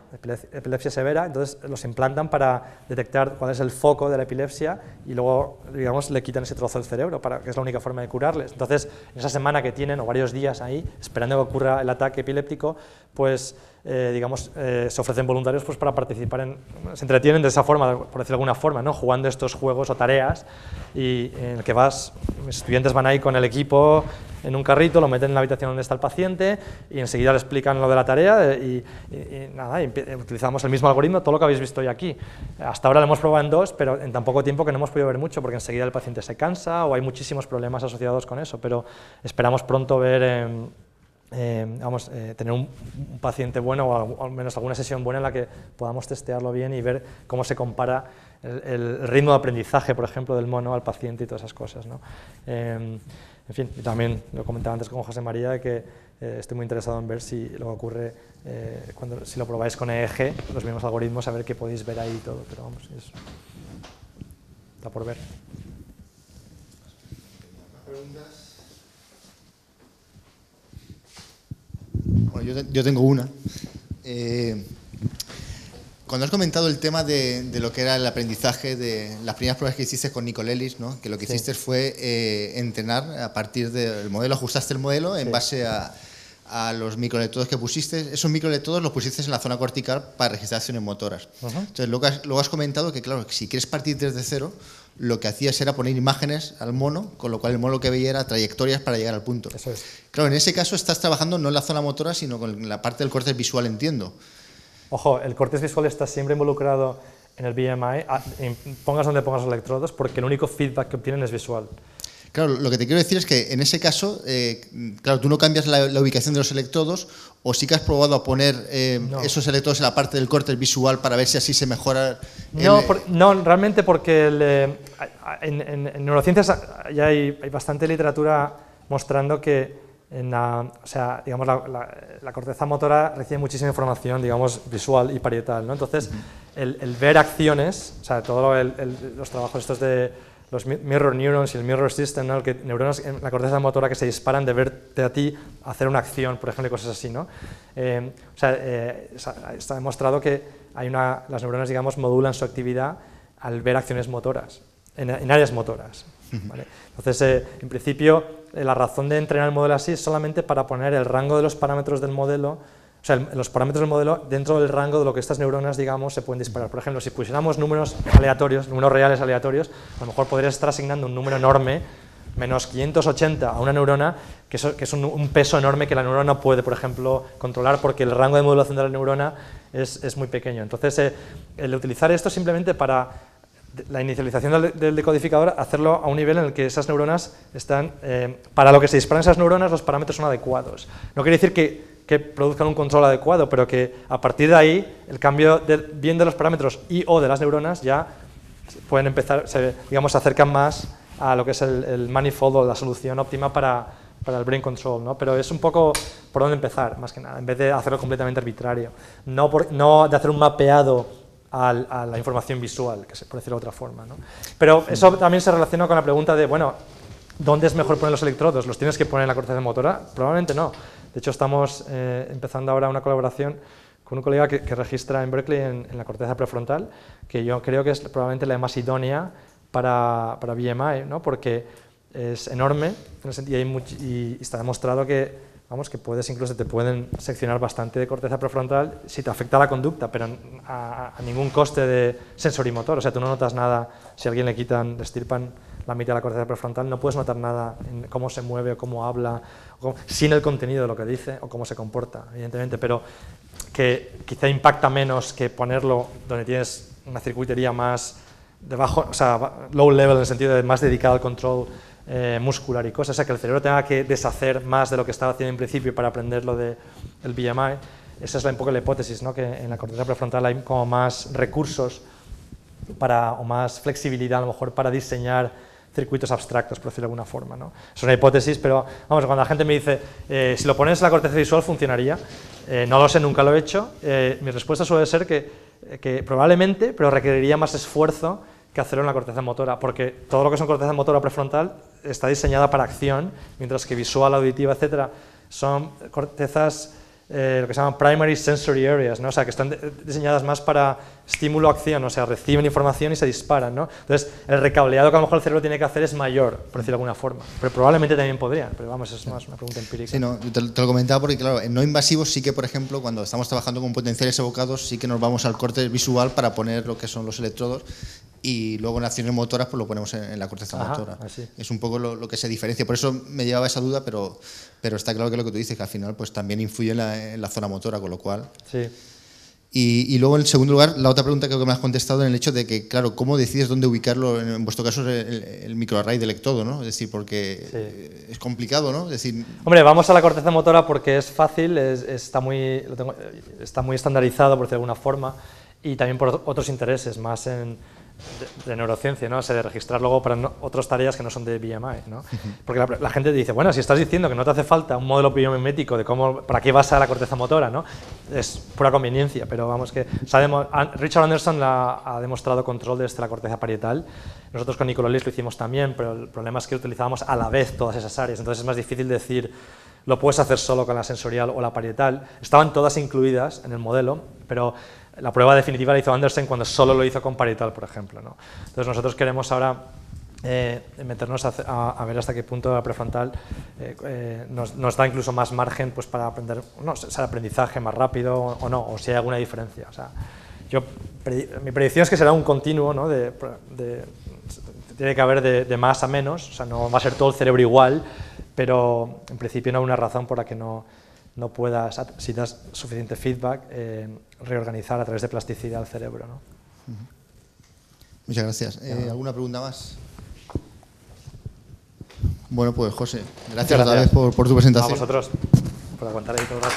epilepsia severa, entonces los implantan para detectar cuál es el foco de la epilepsia y luego, digamos, le quitan ese trozo del cerebro, para, que es la única forma de curarles. Entonces, en esa semana que tienen, o varios días ahí, esperando que ocurra el ataque epiléptico, pues eh, digamos, eh, se ofrecen voluntarios pues, para participar en, se entretienen de esa forma, por decirlo de alguna forma, ¿no? jugando estos juegos o tareas y en el que vas, los estudiantes van ahí con el equipo en un carrito, lo meten en la habitación donde está el paciente y enseguida le explican lo de la tarea eh, y, nada, utilizamos el mismo algoritmo, todo lo que habéis visto hoy aquí. Hasta ahora lo hemos probado en dos, pero en tan poco tiempo que no hemos podido ver mucho porque enseguida el paciente se cansa o hay muchísimos problemas asociados con eso, pero esperamos pronto ver vamos, eh, tener un, paciente bueno o al, menos alguna sesión buena en la que podamos testearlo bien y ver cómo se compara el, ritmo de aprendizaje, por ejemplo, del mono al paciente y todas esas cosas. ¿no? Eh, en fin, y también lo comentaba antes con José María que estoy muy interesado en ver si lo ocurre cuando si lo probáis con EEG, los mismos algoritmos, a ver qué podéis ver ahí y todo, pero vamos, es, está por ver. Yo, tengo una. Eh, cuando has comentado el tema de, lo que era el aprendizaje de las primeras pruebas que hiciste con Nicolelis, ¿no? que lo que hiciste fue eh, entrenar a partir del modelo, ajustaste el modelo en base a, los microelectrodos que pusiste. Esos microelectrodos los pusiste en la zona cortical para registrar acciones motoras. Entonces, luego has, luego has comentado que, claro, si quieres partir desde cero, lo que hacías era poner imágenes al mono, con lo cual el mono lo que veía era trayectorias para llegar al punto. Eso es. Claro, en ese caso estás trabajando no en la zona motora, sino con la parte del corte visual, entiendo. Ojo, el corte visual está siempre involucrado en el BMI, pongas donde pongas los electrodos, porque el único feedback que obtienen es visual. Claro, lo que te quiero decir es que en ese caso, eh, claro, tú no cambias la, ubicación de los electrodos, o sí que has probado a poner eh, esos electrodos en la parte del corte visual para ver si así se mejora. no, no, realmente porque eh, en, neurociencias ya hay, bastante literatura mostrando que en la, o sea, digamos, la, corteza motora recibe muchísima información, digamos, visual y parietal, ¿no? Entonces, el, ver acciones, o sea, todos los trabajos estos de los mirror neurons y el mirror system, ¿no? que neuronas en la corteza motora que se disparan de verte a ti hacer una acción, por ejemplo, y cosas así. ¿no? Eh, o sea, eh, está demostrado que hay una, las neuronas digamos, modulan su actividad al ver acciones motoras, en, áreas motoras. ¿vale? Entonces, eh, en principio, la razón de entrenar el modelo así es solamente para poner el rango de los parámetros del modelo sea, los parámetros del modelo dentro del rango de lo que estas neuronas, digamos, se pueden disparar. Por ejemplo, si pusiéramos números aleatorios, números reales aleatorios, a lo mejor podrías estar asignando un número enorme, menos 580 a una neurona, que, es un, peso enorme que la neurona puede, por ejemplo, controlar porque el rango de modulación de la neurona es, muy pequeño. Entonces, eh, el utilizar esto simplemente para la inicialización del, decodificador, hacerlo a un nivel en el que esas neuronas están, eh, para lo que se disparan esas neuronas, los parámetros son adecuados. No quiere decir que, produzcan un control adecuado, pero que a partir de ahí, el cambio de, bien de los parámetros y o de las neuronas ya pueden empezar, se, digamos, se acercan más a lo que es el, manifold o la solución óptima para, para el brain control, ¿no? pero es un poco por dónde empezar, más que nada, en vez de hacerlo completamente arbitrario, no, no de hacer un mapeado a la información visual, que se puede decirlo de otra forma. ¿no? Pero eso también se relaciona con la pregunta de, bueno, ¿dónde es mejor poner los electrodos? ¿Los tienes que poner en la corteza motora? Probablemente no. De hecho, estamos eh, empezando ahora una colaboración con un colega que, registra en Berkeley en, la corteza prefrontal, que yo creo que es probablemente la más idónea para, para BMI, ¿no? porque es enorme y, y está demostrado que vamos, que puedes incluso te pueden seccionar bastante de corteza prefrontal si te afecta la conducta, pero a, ningún coste de sensorimotor, o sea, tú no notas nada si a alguien le quitan, le estirpan la mitad de la corteza prefrontal, no puedes notar nada en cómo se mueve o cómo habla, sin el contenido de lo que dice o cómo se comporta, evidentemente, pero que quizá impacta menos que ponerlo donde tienes una circuitería más debajo, o sea, low level en el sentido de más dedicado al control eh, muscular y cosas, o sea, que el cerebro tenga que deshacer más de lo que estaba haciendo en principio para aprender lo del BMI. Esa es un poco la hipótesis, ¿no? que en la corteza prefrontal hay como más recursos para, o más flexibilidad a lo mejor para diseñar circuitos abstractos, por decirlo de alguna forma. ¿no? Es una hipótesis, pero vamos, cuando la gente me dice, eh, si lo pones en la corteza visual funcionaría, eh, no lo sé, nunca lo he hecho, mi respuesta suele ser que, que probablemente, pero requeriría más esfuerzo que hacerlo en la corteza motora, porque todo lo que son corteza motora prefrontal está diseñada para acción, mientras que visual, auditiva, etcétera, son cortezas eh, lo que se llaman primary sensory areas, ¿no? o sea, que están diseñadas más para estímulo-acción, o sea, reciben información y se disparan. ¿no? Entonces, el recableado que a lo mejor el cerebro tiene que hacer es mayor, por decirlo de alguna forma, pero probablemente también podrían, pero vamos, es más una pregunta empírica. Sí, no, te, lo comentaba porque, claro, en no invasivos sí que, por ejemplo, cuando estamos trabajando con potenciales evocados, sí que nos vamos al corte visual para poner lo que son los electrodos y luego en acciones motoras pues lo ponemos en, la corteza motora. Es un poco lo, que se diferencia. Por eso me llevaba esa duda, pero, pero está claro que lo que tú dices, que al final pues también influye en la, zona motora, con lo cual... Sí. Y, luego, en segundo lugar, la otra pregunta creo que me has contestado en el hecho de que, claro, ¿cómo decides dónde ubicarlo? En, vuestro caso es el, microarray del electrodo, ¿no? Es decir, porque es complicado, ¿no? decir... Hombre, vamos a la corteza motora porque es fácil, está, muy, está muy estandarizado, por decirlo de alguna forma, y también por otros intereses, más en de, neurociencia, ¿no? O de registrar luego para otras tareas que no son de BMI, ¿no? Porque la, gente dice, bueno, si estás diciendo que no te hace falta un modelo biomimético de cómo, para qué vas a la corteza motora, ¿no? Es pura conveniencia, pero vamos que sabemos, Richard Anderson la, ha demostrado control desde la corteza parietal. Nosotros con Nicola lo hicimos también, pero el problema es que utilizábamos a la vez todas esas áreas, entonces es más difícil decir lo puedes hacer solo con la sensorial o la parietal. Estaban todas incluidas en el modelo, pero la prueba definitiva la hizo Andersen cuando solo lo hizo con parietal, por ejemplo. ¿no? Entonces nosotros queremos ahora eh, meternos a, ver hasta qué punto la prefrontal eh, eh, nos, da incluso más margen pues, para aprender, no, el aprendizaje más rápido o, no, o si hay alguna diferencia. O sea, yo, mi predicción es que será un continuo, ¿no? de, tiene que haber de, de, más a menos, o sea, no va a ser todo el cerebro igual, pero en principio no hay una razón por la que no, no puedas, si das suficiente feedback, eh, reorganizar a través de plasticidad el cerebro. ¿no? Muchas gracias. Eh, ¿Alguna pregunta más? Bueno, pues José, gracias, otra vez por, tu presentación. A vosotros por aguantar ahí todo el rato.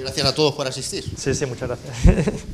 gracias a todos por asistir. Sí, sí, muchas gracias. (laughs)